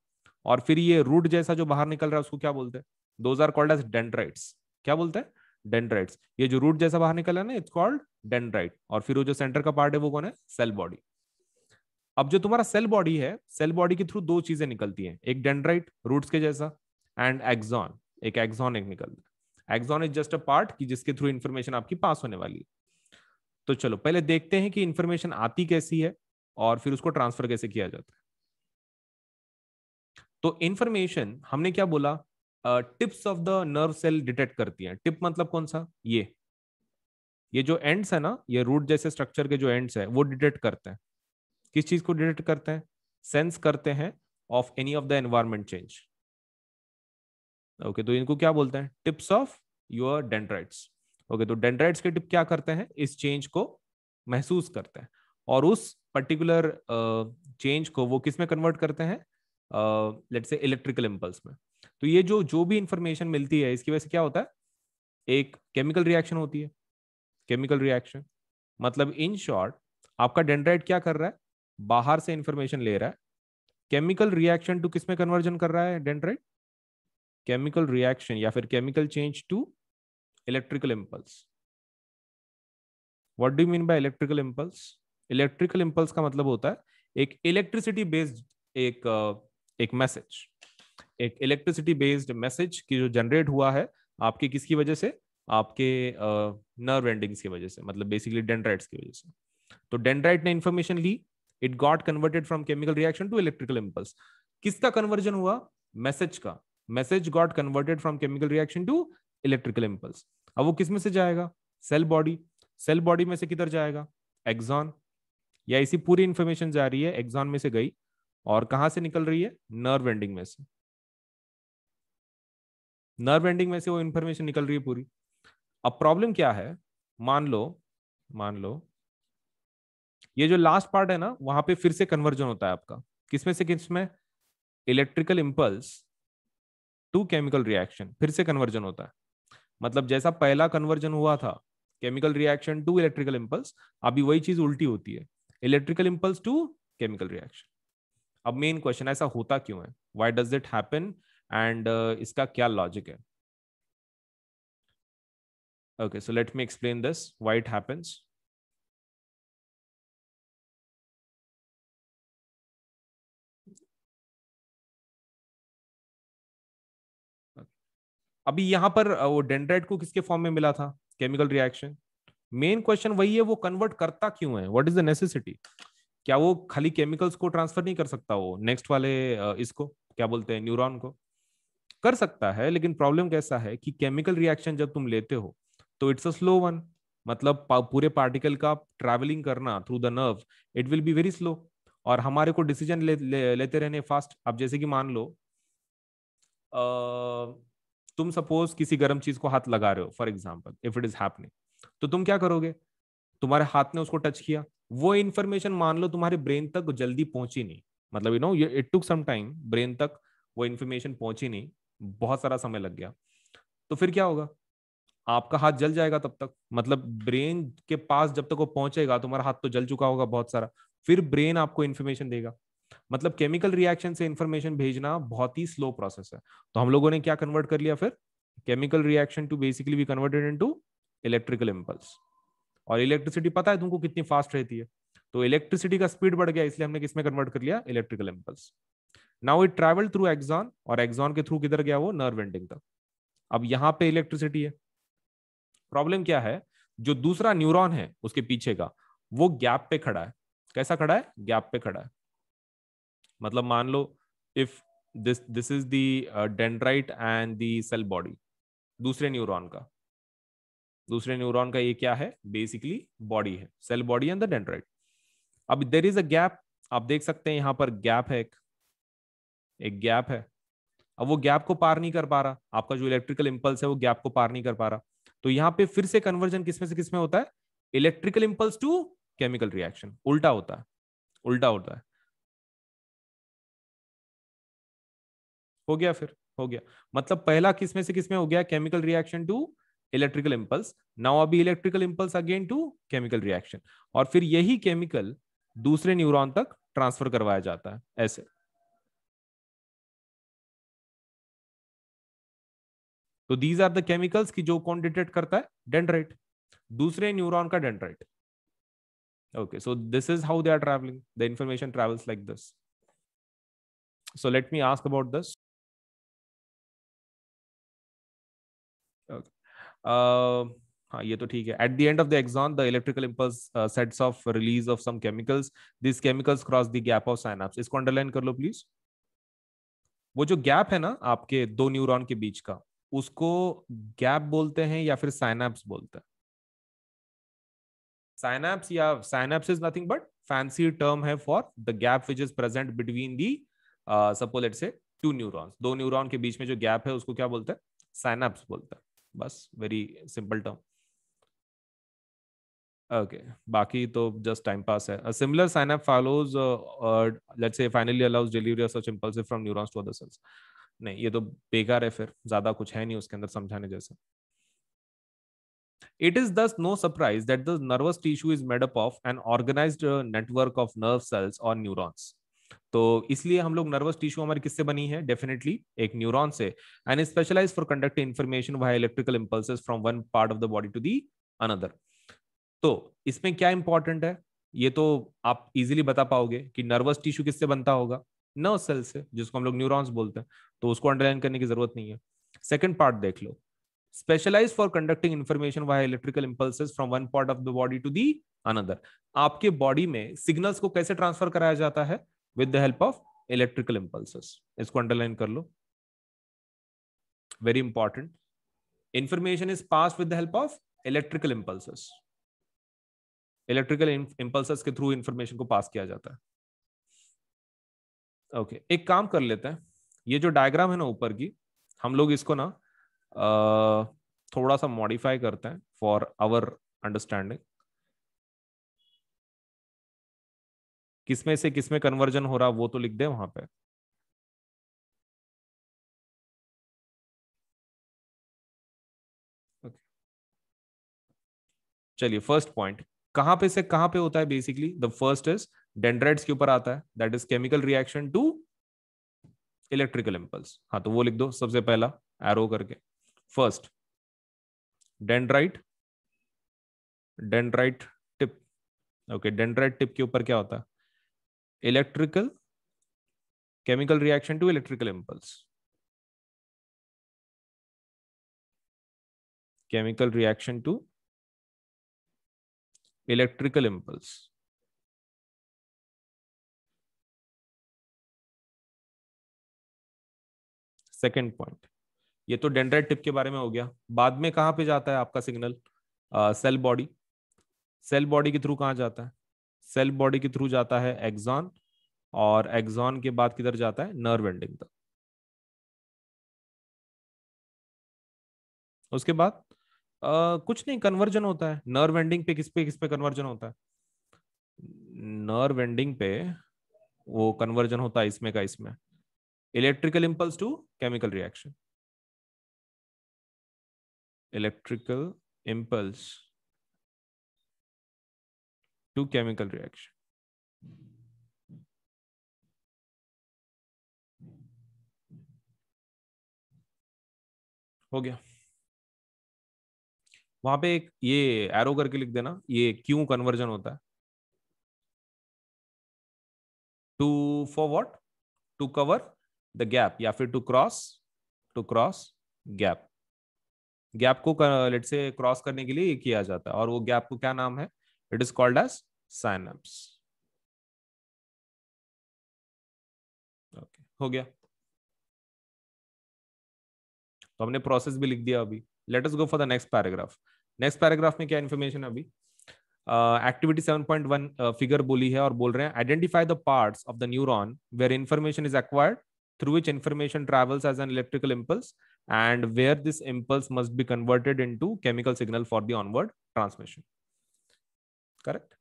S1: और फिर ये रूट जैसा जो बाहर निकल रहा है, उसको क्या बोलते हैं? Those are called as dendrites क्या बोलते हैं? डेंड्राइट्स ये जो रूट जैसा बाहर निकला ना इट्स कॉल्ड डेंड्राइट और फिर वो जो सेंटर का पार्ट है, वो कौन है? सेल बॉडी अब जो तुम्हारा सेल बॉडी है सेल बॉडी के थ्रू दो चीज़ें निकलती हैं, एक डेंड्राइट रूट्स के जैसा एंड एक्सॉन एक एक्सॉन एक निकलता है axon is just a part की जिसके थ्रू इंफॉर्मेशन आपकी पास होने वाली है। तो चलो, पहले देखते हैं कि इंफॉर्मेशन आती कैसी है और फिर उसको ट्रांसफ़र कैसे किया जाता है। तो इंफॉर्मेशन हमने क्या बोला? Tips of the nerve cell detect करती है। टिप मतलब कौन सा? ये। ये जो एंड्स है ना ये रूट जैसे स्ट्रक्चर के जो एंड्स है वो डिटेक्ट करते हैं। किस चीज़ को डिटेक्ट करते हैं? सेंस करते हैं of any of the environment change okay तो इनको क्या बोलते हैं? Tips of your dendrites okay तो डेंड्राइट्स के टिप क्या करते हैं? इस चेंज को महसूस करते हैं। और उस पर्टिकुलर चेंज uh, को वो किसमें कन्वर्ट करते हैं? लेट से इलेक्ट्रिकल इम्पल्स में। तो ये जो जो भी इंफॉर्मेशन मिलती है, इसकी वजह से क्या होता है? एक केमिकल रिएक्शन होती है। केमिकल रिएक्शन मतलब इन शॉर्ट आपका डेंड्राइट क्या कर रहा है? बाहर से इंफॉर्मेशन ले रहा है। केमिकल रिएक्शन टू किसमें कन्वर्जन कर रहा है डेंड्राइट केमिकल रिएक्शन या फिर chemical change to electrical impulse what do mean by electrical impulse electrical impulse का मतलब होता है एक इलेक्ट्रिसिटी बेस्ड एक एक मैसेज एक इलेक्ट्रिसिटी बेस्ड मैसेज की जो जनरेट हुआ है आपके किसकी वजह से? आपके नर्व एंडिंग्स की वजह से मतलब बेसिकली डेंड्राइट्स की वजह से। तो डेंड्राइट ने information Lee it got converted from chemical reaction to electrical impulse किसका कन्वर्जन हुआ? मैसेज का। Message got converted from chemical reaction to electrical impulse अब वो किसमें से जाएगा? सेल बॉडी सेल बॉडी में से किधर जाएगा? एक्सॉन या इसी पूरी इंफॉर्मेशन जा रही है एक्सॉन में से गई। और कहाँ से निकल रही है? नर्व एंडिंग में से। नर्व एंडिंग में से वो इंफॉर्मेशन निकल रही है पूरी। अब प्रॉब्लम क्या है? मान लो मान लो। ये जो लास्ट पार्ट है ना, वहाँ पे फिर से कन्वर्जन होता है आपका। किसमें से किसमें? Electrical impulse to chemical reaction फिर से कन्वर्जन होता है। मतलब जैसा पहला कन्वर्जन हुआ था chemical reaction to electrical impulse अभी वही चीज़ उल्टी होती है। Electrical impulse to chemical reaction अब मेन क्वेश्चन ऐसा होता क्यों है? Why does it happen and इसका क्या लॉजिक है? Okay so let me explain this why it happens अभी यहाँ पर uh, वो डेंड्राइट को किसके फॉर्म में मिला था? केमिकल रिएक्शन मेन क्वेश्चन वही है वो कन्वर्ट करता क्यों है? व्हाट इज़ द नेसेसिटी क्या वो खाली केमिकल्स को ट्रांसफ़र नहीं कर सकता वो नेक्स्ट वाले इसको? क्या बोलते हैं न्यूरॉन को? कर सकता है लेकिन प्रॉब्लम कैसा है कि केमिकल रिएक्शन जब तुम लेते हो तो इट्स अ स्लो वन मतलब पूरे पार्टिकल का ट्रैवलिंग करना through the nerve it will be very slow और हमारे को डिसीज़न ले, ले, लेते रहने फास्ट अब जैसे कि मान लो आ, तुम सपोज़ किसी गर्म चीज़ को हाथ लगा रहे हो for example if it is happening तो तुम क्या करोगे? तुम्हारे हाथ ने उसको टच किया वो इन्फॉर्मेशन मान लो तुम्हारे ब्रेन तक जल्दी पहुँची नहीं। मतलब you know it took some time brain तक वो इन्फॉर्मेशन पहुँची नहीं। बहुत सारा समय लग गया। तो फिर क्या होगा? आपका हाथ जल जाएगा तब तक। मतलब ब्रेन के पास जब तक वो पहुंचेगा, तुम्हारा हाथ तो जल चुका होगा बहुत सारा। फिर ब्रेन आपको इन्फॉर्मेशन देगा। मतलब केमिकल रिएक्शन से इन्फॉर्मेशन भेजना बहुत ही स्लो प्रोसेस है। तो हम लोगों ने क्या कन्वर्ट कर लिया फिर? Chemical reaction to basically we converted into electrical impulse और इलेक्ट्रिसिटी पता है तुमको कितनी फास्ट रहती है? तो इलेक्ट्रिसिटी का स्पीड बढ़ गया, इसलिए हमने किसमें कन्वर्ट कर लिया? Electrical impulse now it travel through axon और एक्सॉन के थ्रू किधर गया वो? नर्व एंडिंग तक. अब यहाँ पे इलेक्ट्रिसिटी है। प्रॉब्लम क्या है? जो दूसरा न्यूरॉन है उसके पीछे का, वो गैप पे खड़ा है। कैसा खड़ा है? गैप पे खड़ा है। मतलब मान लो if this this is the dendrite and the cell body दूसरे न्यूरॉन का। दूसरे न्यूरॉन का ये क्या है? बेसिकली बॉडी है। Cell body and the dendrite अब देर इज़ अ गैप आप देख सकते हैं यहाँ पर गैप है एक। एक गैप है। अब वो गैप को पार नहीं कर पा रहा। आपका जो इलेक्ट्रिकल इंपल्स है वो गैप को पार नहीं कर पा रहा। तो यहाँ पे फिर से कन्वर्जन किसमें से किसमें होता है? Electrical impulse to chemical reaction उल्टा होता है। उल्टा होता है। हो गया फिर। हो गया। मतलब पहला किसमें से किसमें हो गया? Chemical reaction to electrical impulse now अभी electrical impulse again to chemical reaction और फिर यही केमिकल दूसरे न्यूरॉन तक ट्रांसफ़र करवाया जाता है, ऐसे। तो दीज आर द केमिकल्स की जो कौन डिटेक्ट करता है? डेंड्राइट दूसरे न्यूरॉन का dendrite okay, so this is how they are traveling. The information travels like this. So let me ask about this. हाँ ये तो ठीक है। At the end of the axon the electrical impulse sets off release of some chemicals this chemicals cross the gap of synapse इसको underline कर लो please वो जो gap है ना, आपके दो न्यूरॉन के बीच का, उसको गैप बोलते हैं या फिर साइनाप्स बोलते हैं? साइनाप्स या synapse is nothing but fancy term है for the gap which is present between the suppose let say two neurons दो न्यूरॉन के बीच में जो गैप है, उसको क्या बोलते हैं? साइनाप्स बोलते हैं। बस वेरी सिंपल टर्म ओके बाकी तो जस्ट टाइम पास है। Similar sign follows let's say finally allows delivery of such impulsive from neurons to other cells नहीं, ये तो बेकार है फिर, ज़्यादा कुछ है नहीं उसके अंदर समझाने जैसे। It is thus no surprise that the nervous tissue is made up of an organised network of nerve cells और न्यूरॉन्स तो इसलिए हम लोग नर्वस टिश्यू हमारी किससे बनी है? डेफिनेटली एक न्यूरॉन से। And specialise for conducting information via electrical impulses from one part of the body to the another तो इसमें क्या इंपॉर्टेंट है? ये तो आप इजीली बता पाओगे कि नर्वस टिश्यू किससे बनता होगा? नर्व सेल से, जिसको हम लोग न्यूरॉन्स बोलते हैं। तो उसको अंडरलाइन करने की ज़रूरत नहीं है। सेकंड पार्ट देख लो। Specialise for conducting information via electrical impulses from one part of the body to the another आपके बॉडी में सिग्नल्स को कैसे ट्रांसफ़र कराया जाता है? With the help of electrical impulses इसको अंडरलाइन कर लो. Very important information is pass with the help of electrical impulses electrical impulses के थ्रू इंफॉर्मेशन को पास किया जाता है. ओके okay, एक काम कर लेते हैं. ये जो डायग्राम है ना ऊपर की हम लोग इसको ना थोड़ा सा मॉडिफाई करते हैं फॉर आवर अंडरस्टैंडिंग किसमें से किसमें कन्वर्जन हो रहा, वो तो लिख दे वहाँ पे। चलिए फ़र्स्ट पॉइंट कहाँ पे से कहाँ पे होता है basically the first is dendrites के ऊपर आता है। That is chemical reaction to electrical impulse हाँ तो वो लिख दो सबसे पहला एरो करके। First dendrite dendrite tip okay dendrite tip के ऊपर क्या होता है? Electrical chemical reaction to electrical impulse chemical reaction to electrical impulse second point ये तो डेंड्राइट टिप के बारे में हो गया। बाद में कहाँ पे जाता है आपका signal cell body cell body के थ्रू कहाँ जाता है? सेल बॉडी के थ्रू जाता है एक्सॉन और एक्सॉन के बाद किधर जाता है? नर्व एंडिंग तक। उसके बाद Uh, कुछ नहीं कन्वर्जन होता है। नर्व एंडिंग पे किस पे किस पे कन्वर्जन होता है? नर्व एंडिंग पे वो कन्वर्जन होता है इसमें का इसमें। Electrical impulse to chemical reaction electrical impulse to chemical reaction. हो गया। वहाँ पे एक ये एरो करके लिख देना, ये क्यों कन्वर्जन होता है। To for what to cover the gap या फिर to cross to cross gap gap को लेट से क्रॉस करने के लिए किया जाता है और वो गैप को क्या नाम है? It is called as synapse okay हो गया। तो हमने प्रोसेस भी लिख दिया अभी। Let us go for the next paragraph next paragraph में क्या इन्फॉर्मेशन अभी? Activity seven point one figure बोली है और बोल रहे हैं identify the parts of the neuron where information is acquired through which information travels as an electrical impulse, and where this impulse must be converted into chemical signal for the onward transmission. Correct?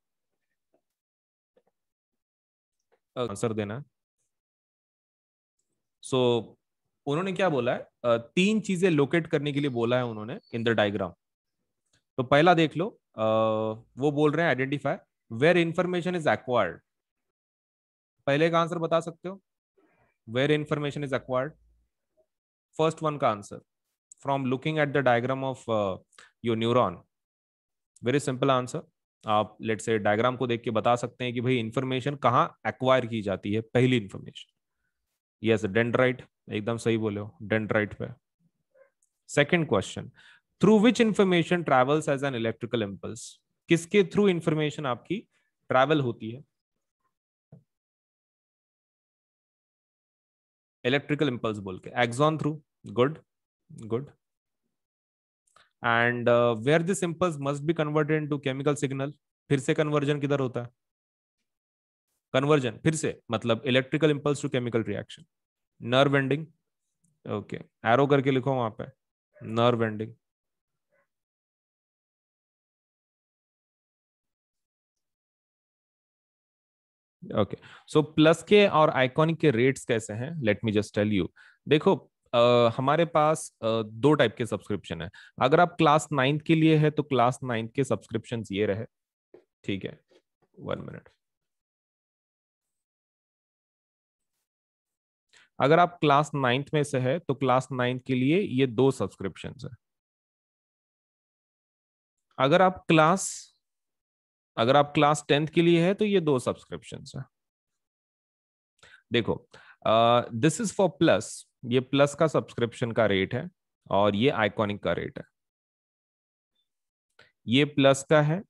S1: Answer देना। So so, उन्होंने क्या बोला है? तीन चीज़ें locate करने के लिए बोला है उन्होंने इन द डायग्राम तो पहला देख लो वो बोल रहे हैं identify where information is acquired पहले का आंसर बता सकते हो? Where information is acquired first one का answer from looking at the diagram of your your very simple answer. आप लेट से डायग्राम को देख के बता सकते हैं कि भाई इंफॉर्मेशन कहाँ एक्वायर की जाती है, पहली इंफॉर्मेशन यस डेंड्राइट एकदम सही बोले हो डेंड्राइट पे। Second question through which information travels as an electrical impulse किसके थ्रू इंफॉर्मेशन आपकी ट्रैवल होती है? इलेक्ट्रिकल इम्पल्स बोल के। Axon through good good and where this impulse must be converted into chemical signal फिर से कन्वर्जन किधर होता है? कन्वर्जन फिर से मतलब electrical impulse to chemical reaction nerve ending okay arrow करके लिखो वहाँ पे. Nerve ending okay so plus के और आइकॉनिक के रेट्स कैसे हैं? Let me just tell you देखो हमारे पास दो टाइप के सब्सक्रिप्शन है। अगर आप क्लास नाइन्थ के लिए है तो क्लास नाइन्थ के सब्सक्रिप्शन ये रहे। ठीक है? One minute. अगर आप क्लास नाइन्थ में से है तो क्लास नाइन्थ के लिए ये दो सब्सक्रिप्शन है। अगर आप क्लास, अगर आप क्लास टेंथ के लिए है तो ये दो सब्सक्रिप्शन है। देखो दिस इज़ फॉर प्लस ये प्लस का सब्सक्रिप्शन का रेट है और ये आइकॉनिक का रेट है। ये प्लस का है,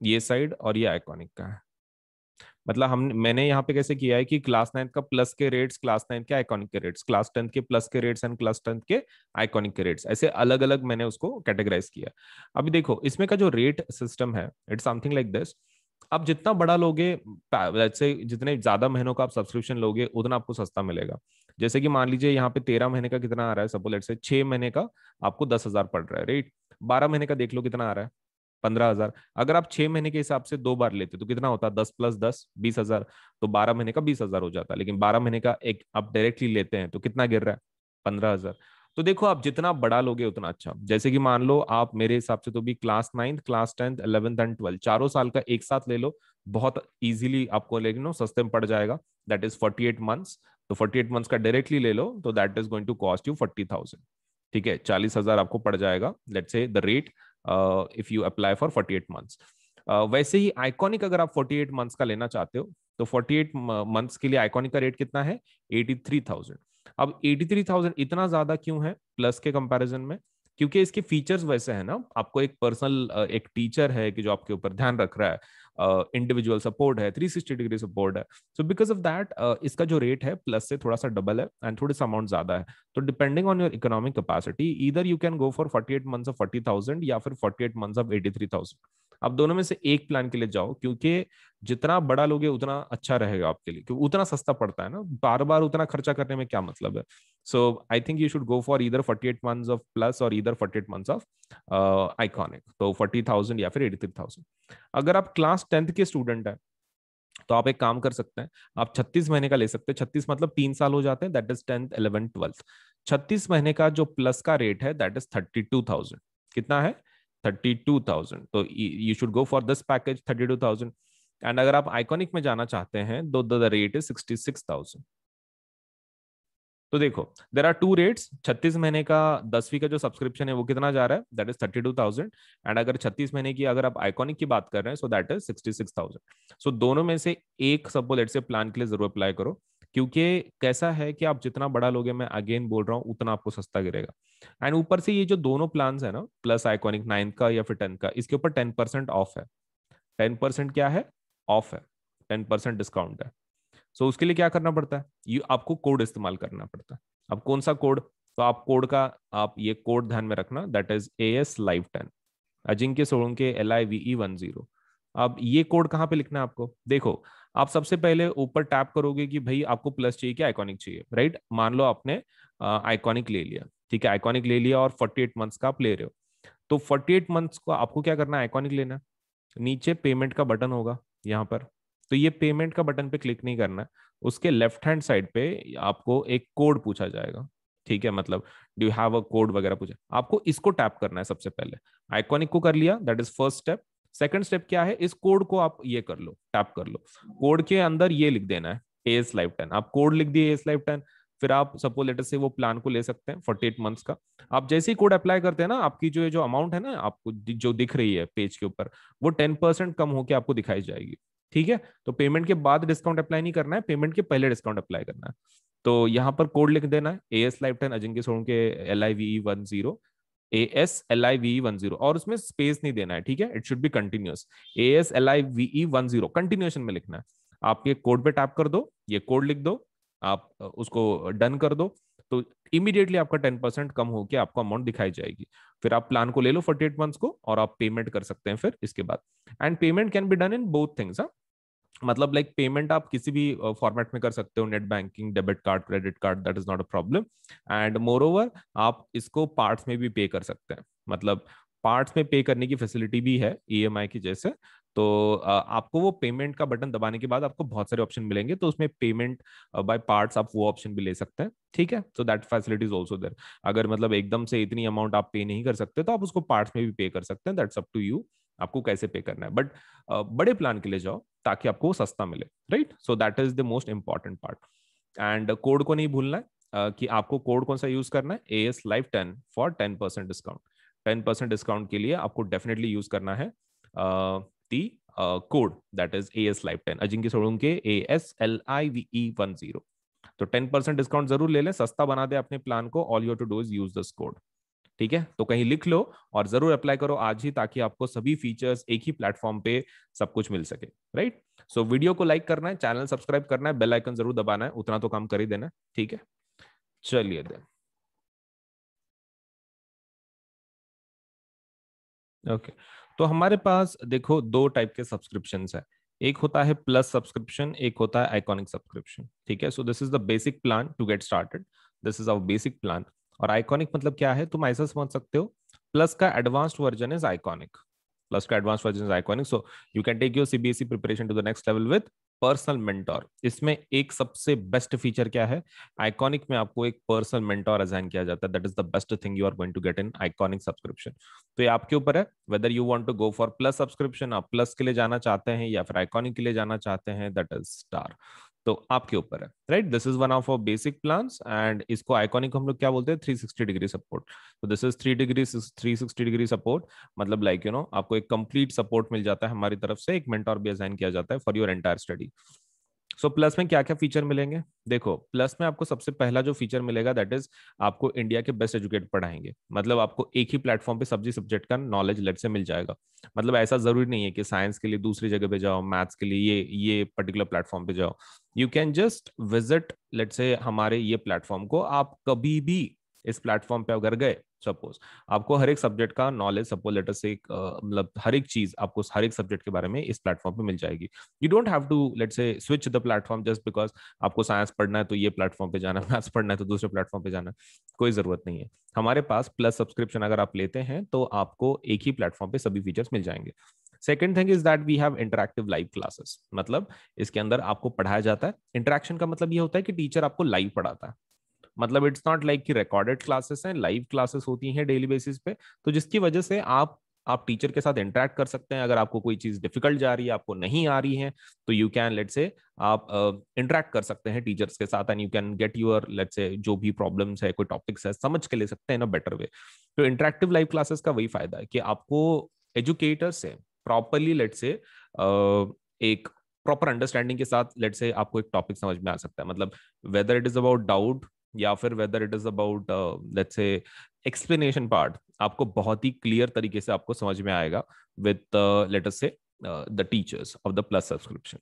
S1: ये साइड और ये आइकॉनिक का है। मतलब हम, मैंने यहाँ पे कैसे किया है कि क्लास नाइन्थ का प्लस के रेट्स क्लास नाइन्थ के आइकॉनिक के रेट्स क्लास टेंथ के प्लस के रेट्स एंड क्लास टेंथ के आइकॉनिक के रेट्स ऐसे अलग अलग मैंने उसको कैटेगराइज किया। अभी देखो, इसमें का जो रेट सिस्टम है इट्स समथिंग लाइक दिस आप जितना बड़ा लोगे जितने ज़्यादा महीनों का आप सब्सक्रिप्शन लोगे, उतना आपको सस्ता मिलेगा। जैसे कि मान लीजिए यहाँ पे तेरह महीने का कितना आ रहा है सपोज़ लेट से छह महीने का आपको दस हज़ार पड़ रहा है राइट बारह महीने का देख लो कितना आ रहा है, पंद्रह हज़ार। अगर आप छह महीने के हिसाब से दो बार लेते तो कितना होता? दस प्लस दस, बीस हज़ार। तो बारह महीने का बीस हज़ार हो जाता, लेकिन बारह महीने का एक आप डायरेक्टली लेते हैं तो कितना गिर रहा है? पंद्रह हज़ार। तो देखो आप जितना बड़ा लोगे उतना अच्छा। जैसे कि मान लो आप मेरे हिसाब से तो भी class ninth class tenth eleventh and twelfth चारों साल का एक साथ ले लो, बहुत इजीली आपको लेकिन सस्ते में पड़ जाएगा। That is forty eight months तो फोर्टी एट मंथ्स का डायरेक्टली ले लो तो that is going to cost you forty thousand ठीक है, चालीस हज़ार आपको पड़ जाएगा let's say the rate if you apply for forty eight months वैसे ही आइकॉनिक अगर आप फोर्टी एट मंथ्स का लेना चाहते हो तो फोर्टी एट मंथ्स के लिए आइकॉनिक का रेट कितना है? एटी थ्री थाउज़ेंड अब एटी थ्री थाउज़ेंड इतना ज़्यादा क्यों है प्लस के कंपैरिजन में? क्योंकि इसके फीचर्स वैसे है ना, आपको एक पर्सनल एक टीचर है कि जो आपके ऊपर ध्यान रख रहा है। इंडिविजुअल सपोर्ट है 360 डिग्री सपोर्ट है। सो बिकॉज़ ऑफ़ दैट इसका जो रेट है प्लस से थोड़ा सा डबल है एंड थोड़ा सा अमाउंट ज़्यादा है। तो depending on your economic capacity इधर you can go for forty eight month of 40000 या फिर 48 मंथ्स ऑफ़ 83000 आप दोनों में से एक प्लान के लिए जाओ, क्योंकि जितना बड़ा लोगे, उतना अच्छा रहेगा आपके लिए, क्योंकि उतना सस्ता पड़ता है ना। बार बार उतना खर्चा करने में क्या मतलब है? So I think you should go for इधर forty eight months of plus और इधर forty eight months of iconic तो फोर्टी थाउज़ेंड या फिर एटी थ्री थाउज़ेंड अगर आप क्लास टेंथ के स्टूडेंट है तो आप एक काम कर सकते हैं, आप 36 महीने का ले सकते हैं। 36 मतलब तीन साल हो जाते हैं that is tenth eleven twelfth छत्तीस महीने का जो प्लस का रेट है that is thirty two thousand कितना है? थर्टी टू थाउज़ेंड तो you should go for this package thirty two thousand and अगर आप आइकॉनिक में जाना चाहते हैं तो the rate is sixty six thousand तो देखो देर आर टू रेट्स छत्तीस महीने का, दसवीं का जो सब्सक्रिप्शन है, वो कितना जा रहा है? That is thirty two thousand and अगर छत्तीस महीने की, अगर आप आइकॉनिक की बात कर रहे हैं so that is sixty six thousand so दोनों में से एक सपोज़ लेट से प्लान के लिए ज़रूर अप्लाई करो। क्योंकि कैसा है कि आप जितना बड़ा लोगे मैं अगेन बोल रहा हूँ उतना आपको सस्ता गिरेगा। एंड ऊपर से ये जो दोनों प्लान है ना प्लस आइकॉनिक नाइन्थ का या फिर टेंथ का इसके ऊपर टेन परसेंट ऑफ़ है। टेन परसेंट क्या है? ऑफ़ है। टेन परसेंट डिस्काउंट है। सो so, उसके लिए क्या करना पड़ता है? ये आपको कोड इस्तेमाल करना पड़ता है। अब कौन सा कोड तो आप कोड का आप ये कोड ध्यान में रखना that is A S live ten Ajinkya Solanke L I V E one zero अब ये कोड कहाँ पे लिखना है आपको? देखो आप सबसे पहले ऊपर टैप करोगे कि भाई आपको प्लस चाहिए कि आइकॉनिक चाहिए राइट मान लो आपने आइकॉनिक ले लिया, ठीक है? आइकॉनिक ले लिया और 48 मंथ्स का आप ले रहे हो। तो 48 मंथ्स को आपको क्या करना है? आइकॉनिक लेना नीचे पेमेंट का बटन होगा यहाँ पर। तो ये पेमेंट का बटन पे क्लिक नहीं करना उसके लेफ़्ट हैंड साइड पे आपको एक कोड पूछा जाएगा, ठीक है? मतलब डू हैव अ कोड वगैरह पूछा? आपको इसको टैप करना है सबसे पहले। आइकॉनिक को कर लिया that is first step second step क्या है? इस कोड को आप ये कर लो टैप कर लो। कोड के अंदर ये लिख देना है एस लाइफ टेन आप कोड लिख दिए एस लाइफ टेन फिर आप सपोज़ लेटर से वो प्लान को ले सकते हैं फोर्टी एट मंथ्स का। आप जैसे ही कोड अप्लाई करते हैं ना, आपकी जो जो अमाउंट है ना, आपको जो दिख रही है पेज के ऊपर, वो टेन परसेंट कम होकर आपको दिखाई जाएगी। ठीक है? तो पेमेंट के बाद डिस्काउंट अप्लाई नहीं करना है पेमेंट के पहले डिस्काउंट अप्लाई करना है। तो यहाँ पर कोड लिख देना है A S life ten Ajinkya Solanke L I V one zero A S L I V one zero और उसमें स्पेस नहीं देना है, ठीक है? It should be continuous A S L I V one zero continuation में लिखना है। आप ये कोड पे टैप कर दो, ये कोड लिख दो, आप उसको डन कर दो तो इमीडिएटली आपका टेन परसेंट कम होकर आपको अमाउंट दिखाई जाएगी। फिर आप प्लान को ले लो फोर्टी एट मंथ्स को और आप पेमेंट कर सकते हैं फिर इसके बाद। And payment can be done in both things मतलब लाइक पेमेंट आप किसी भी फॉर्मेट में कर सकते हो net banking debit card credit card that is not a problem and moreover आप इसको पार्ट्स में भी पे कर सकते हैं। मतलब पार्ट्स में पे करने की फैसिलिटी भी है ई e की जैसे। तो आपको वो पेमेंट का बटन दबाने के बाद आपको बहुत सारे ऑप्शन मिलेंगे। तो उसमें पेमेंट बाय पार्ट्स आप वो ऑप्शन भी ले सकते हैं। ठीक है? So that facility is also there अगर मतलब एकदम से इतनी अमाउंट आप पे नहीं कर सकते तो आप उसको पार्ट्स में भी पे कर सकते हैं। दैट्स अप टू यू आपको कैसे पे करना है? बट बड़े प्लान के लिए जाओ ताकि आपको सस्ता मिले right so that is the most important part and code को नहीं भूलना है uh, कि आपको कोड कौन सा यूज़ करना है? A S life ten for ten percent discount ten percent discount के लिए आपको डेफिनेटली यूज़ करना है the code that is A S life ten Ajinkya Solanke A S L I V E one zero तो ten percent discount ज़रूर ले लें सस्ता बना दे अपने प्लान को all your to do is use this code ठीक है? तो कहीं लिख लो और ज़रूर अप्लाई करो आज ही ताकि आपको सभी फीचर्स एक ही प्लेटफॉर्म पे सब कुछ मिल सके राइट सो वीडियो को लाइक करना है चैनल सब्सक्राइब करना है बेल आइकन ज़रूर दबाना है, उतना तो काम कर ही देना ठीक है? चलिए देन ओके तो हमारे पास देखो दो टाइप के सब्सक्रिप्शन है। एक होता है प्लस सब्सक्रिप्शन एक होता है आइकॉनिक सब्सक्रिप्शन ठीक है? So this is the basic plan to get started this is our basic plan और आइकॉनिक मतलब क्या है? तुम ऐसा समझ सकते हो। प्लस का advanced version is iconic plus का advance version is iconic so you can take your CBSE preparation to the next level with personal mentor इसमें एक सबसे बेस्ट फीचर क्या है? आइकॉनिक में आपको एक पर्सनल मेंटोर असाइन किया जाता है। That is the best thing you are going to get in iconic subscription तो ये आपके ऊपर है। Whether you want to go for plus subscription आप प्लस के लिए जाना चाहते हैं या फिर आइकॉनिक के लिए जाना चाहते हैं दैट इज़ स्टार तो आपके ऊपर है right this is one of our basic plans and इसको आइकॉनिक हम लोग क्या बोलते हैं? 360 डिग्री सपोर्ट तो this is three degree 360 degree support मतलब लाइक यू नो आपको एक कंप्लीट सपोर्ट मिल जाता है हमारी तरफ़ से, एक मेंटोर भी असाइन किया जाता है for your entire study so so, plus में क्या क्या फीचर मिलेंगे? देखो प्लस में आपको सबसे पहला जो फीचर मिलेगा दैट इज़ आपको इंडिया के बेस्ट एजुकेट पढ़ाएँगे। मतलब आपको एक ही प्लेटफॉर्म पे सब्ज़ी सब्जेक्ट का नॉलेज लेट से मिल जाएगा। मतलब ऐसा ज़रूरी नहीं है कि साइंस के लिए दूसरी जगह पे जाओ मैथ्स के लिए ये ये पर्टिकुलर प्लेटफॉर्म पे जाओ। You can just visit let say हमारे ये प्लेटफॉर्म को। आप कभी भी इस प्लेटफॉर्म पे अगर गए सपोज़ आपको हर एक सब्जेक्ट का नॉलेज सपोज़ लेटर से मतलब हर एक चीज़ आपको हर एक सब्जेक्ट के बारे में इस प्लेटफॉर्म पे मिल जाएगी। You don't have to let say switch the platform just because आपको साइंस पढ़ना है तो ये प्लेटफॉर्म पे जाना मैथ्स पढ़ना है तो दूसरे प्लेटफॉर्म पे जाना, कोई ज़रूरत नहीं है। हमारे पास प्लस सब्सक्रिप्शन अगर आप लेते हैं तो आपको एक ही प्लेटफॉर्म पे सभी फीचर्स मिल जाएँगे। Second thing is that we have interactive live classes मतलब इसके अंदर आपको पढ़ाया जाता है। इंटरेक्शन का मतलब ये होता है कि टीचर आपको लाइव पढ़ाता है। मतलब इट्स नॉट लाइक कि रिकॉर्डेड क्लासेस हैं लाइव क्लासेस होती हैं डेली बेसिस पे तो जिसकी वजह से आप आप टीचर के साथ इंटरेक्ट कर सकते हैं। अगर आपको कोई चीज़ डिफ़िकल्ट जा रही है आपको नहीं आ रही है तो यू कैन लेट से आप इंटरेक्ट uh, कर सकते हैं टीचर्स के साथ and you can get your let say जो भी प्रॉब्लम्स है कोई टॉपिक्स है समझ के ले सकते हैं अ बेटर वे तो इंटरेक्टिव लाइव क्लासेस का वही फ़ायदा है कि आपको एजुकेटर से प्रॉपरली लेट से एक प्रॉपर अंडरस्टैंडिंग के साथ लेट से आपको एक टॉपिक समझ में आ सकता है। मतलब whether it is about doubt या फिर whether it is about let's say explanation part आपको बहुत ही क्लियर तरीके से आपको समझ में आएगा with let's say the teachers of the plus subscription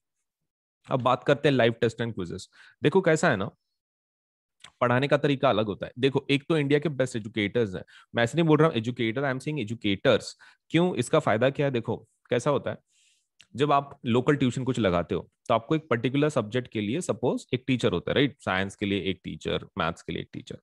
S1: अब बात करते हैं लाइव टेस्ट एंड क्विजेस देखो कैसा है ना? पढ़ाने का तरीका अलग होता है। देखो, एक तो इंडिया के बेस्ट एजुकेटर्स हैं। मैं ऐसे नहीं बोल रहा हूँ educator I am saying educators क्यों? इसका फ़ायदा क्या है? देखो, कैसा होता है? जब आप लोकल ट्यूशन कुछ लगाते हो तो आपको एक पर्टिकुलर सब्जेक्ट के लिए सपोज़ एक टीचर होता है राइट साइंस के लिए एक टीचर मैथ्स के लिए एक टीचर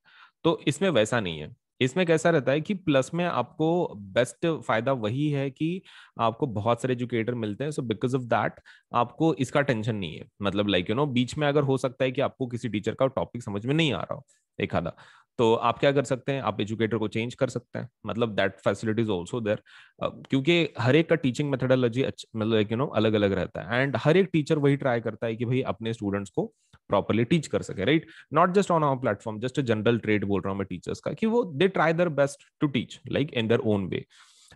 S1: तो इसमें वैसा नहीं है। इसमें कैसा रहता है कि प्लस में आपको बेस्ट फ़ायदा वही है कि आपको बहुत सारे एजुकेटर मिलते हैं सो बिकॉज़ ऑफ़ दैट आपको इसका टेंशन नहीं है। मतलब लाइक यू नो बीच में अगर हो सकता है कि आपको किसी टीचर का टॉपिक समझ में नहीं आ रहा हो, एक आधा तो आप क्या कर सकते हैं? आप एजुकेटर को चेंज कर सकते हैं। मतलब दैट फैसिलिटी ऑल्सो देयर क्योंकि हर एक का टीचिंग मेथडोलॉजी मतलब यू नो अलग अलग रहता है। एंड हर एक टीचर वही ट्राई करता है कि भाई अपने स्टूडेंट्स को प्रॉपरली टीच कर सके right not just on our platform just general trade बोल रहा हूँ मैं टीचर्स का, कि वो they try their best to teach like in their own way.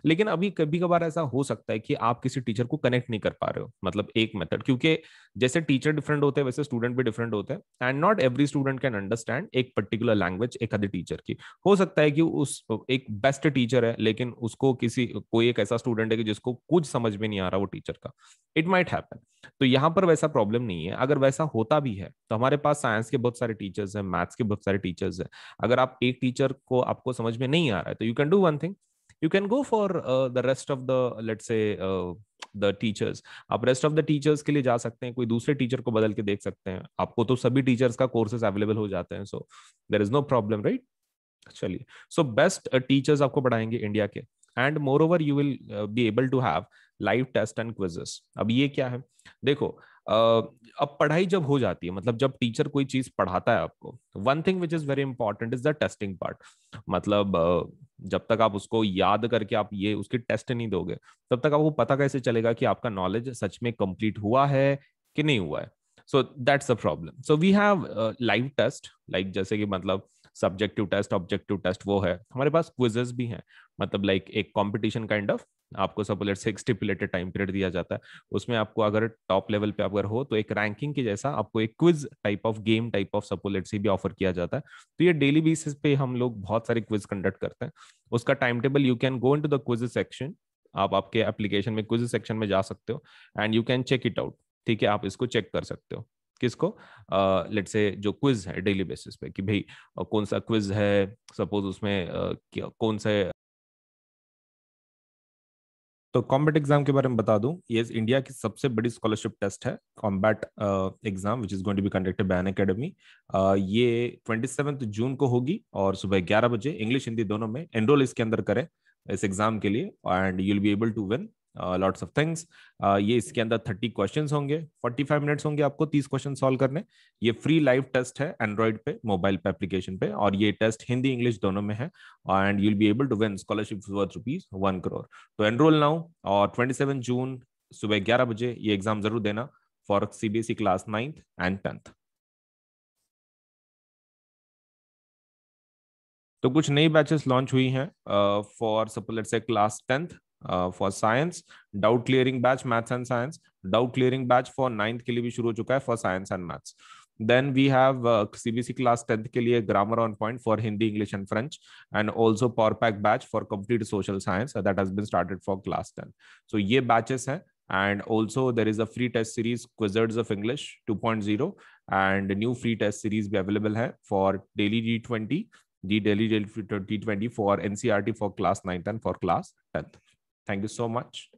S1: लेकिन अभी कभी कभार ऐसा हो सकता है कि आप किसी टीचर को कनेक्ट नहीं कर पा रहे हो मतलब एक मेथड, क्योंकि जैसे टीचर डिफरेंट होते हैं, वैसे स्टूडेंट भी डिफरेंट होते हैं and not every student can understand एक पर्टिकुलर लैंग्वेज एक अदर टीचर की। हो सकता है कि उस, एक बेस्ट टीचर है, लेकिन उसको किसी, कोई एक ऐसा स्टूडेंट है कि जिसको कुछ समझ में नहीं आ रहा वो टीचर का। इट माइट हैपन तो यहाँ पर वैसा प्रॉब्लम नहीं है। अगर वैसा होता भी है तो हमारे पास साइंस के बहुत सारे टीचर्स हैं मैथ्स के बहुत सारे टीचर्स हैं। अगर आप एक टीचर को, आपको समझ में नहीं आ रहा है तो you can do one thing you can go for uh, the rest of the let's say uh, the teachers. आप रेस्ट ऑफ़ द टीचर्स के लिए जा सकते हैं कोई दूसरे टीचर को बदल के देख सकते हैं। आपको तो सभी टीचर्स का कोर्सेज अवेलेबल हो जाते हैं so there is no problem right चलिए। सो बेस्ट टीचर्स आपको पढ़ाएँगे इंडिया के। And moreover you will be able to have live test and quizzes अब ये क्या है? देखो अब पढ़ाई जब हो जाती है मतलब जब टीचर कोई चीज़ पढ़ाता है आपको one thing which is very important is the testing part मतलब जब तक आप उसको याद करके आप ये, उसकी टेस्ट नहीं दोगे, तब तक आपको पता कैसे चलेगा कि आपका नॉलेज सच में कंप्लीट हुआ है कि नहीं हुआ है। So that's a problem so we have live test like जैसे कि मतलब सब्जेक्टिव टेस्ट ऑब्जेक्टिव टेस्ट वो है। हमारे पास क्विजेस भी हैं मतलब लाइक like एक कंपटीशन काइंड ऑफ़ आपको सपोलेट से एक स्टिपुलेटेड टाइम पीरियड दिया जाता है उसमें आपको अगर टॉप लेवल पे अगर हो तो एक रैंकिंग के जैसा आपको एक quiz type of game type of सपोलेट से भी ऑफ़र किया जाता है तो ये डेली बेसिस पे हम लोग बहुत सारे क्विज कंडक्ट करते हैं। उसका time table you can go into the quiz section आप आपके एप्लीकेशन में क्विज सेक्शन में जा सकते हो and you can check it out ठीक है आप इसको चेक कर सकते हो। किसको? लेट uh, से जो क्विज है डेली बेसिस पे कि भाई uh, कौन सा क्विज है सपोज़ उसमें uh, कौन से तो कॉम्बैट एग्ज़ाम के बारे में बता दूँ, ये इंडिया की सबसे बड़ी स्कॉलरशिप टेस्ट है combat exam which is going to be conducted by N academy ये ट्वेंटी जून को होगी और सुबह ग्यारह बजे इंग्लिश हिंदी दोनों में एनरोल इसके अंदर करें, इस एग्ज़ाम के लिए and you will be able to win lots of things ये इसके अंदर थर्टी क्वेश्चन होंगे फोर्टी फाइव मिनट्स होंगे आपको तीस क्वेश्चन सॉल्व करने। ये फ्री लाइव टेस्ट है एंड्रॉइड पे मोबाइल पे एप्लीकेशन पे, और ये टेस्ट हिंदी इंग्लिश दोनों में है and you'll be able to win scholarship worth rupees one crore तो एनरोल नाउ और ट्वेंटी सेवन जून सुबह ग्यारह बजे ये एग्ज़ाम ज़रूर देना for CBSE class ninth and tenth तो कुछ नई बैचेस लॉन्च हुई हैं for suppose let's say class tenth for science doubt clearing batch maths and science doubt clearing batch for ninth के लिए भी शुरू हो चुका है for science and maths then we have uh, cbc class 10th के लिए grammar on point for hindi english and french and also power pack batch for complete social science uh, that has been started for class 10 so ये batches हैं and also there is a free test series quizzards of english 2.0 and new free test series भी available है for daily d20 the daily d20 for ncrt for class 9th and for class 10th Thank you so much.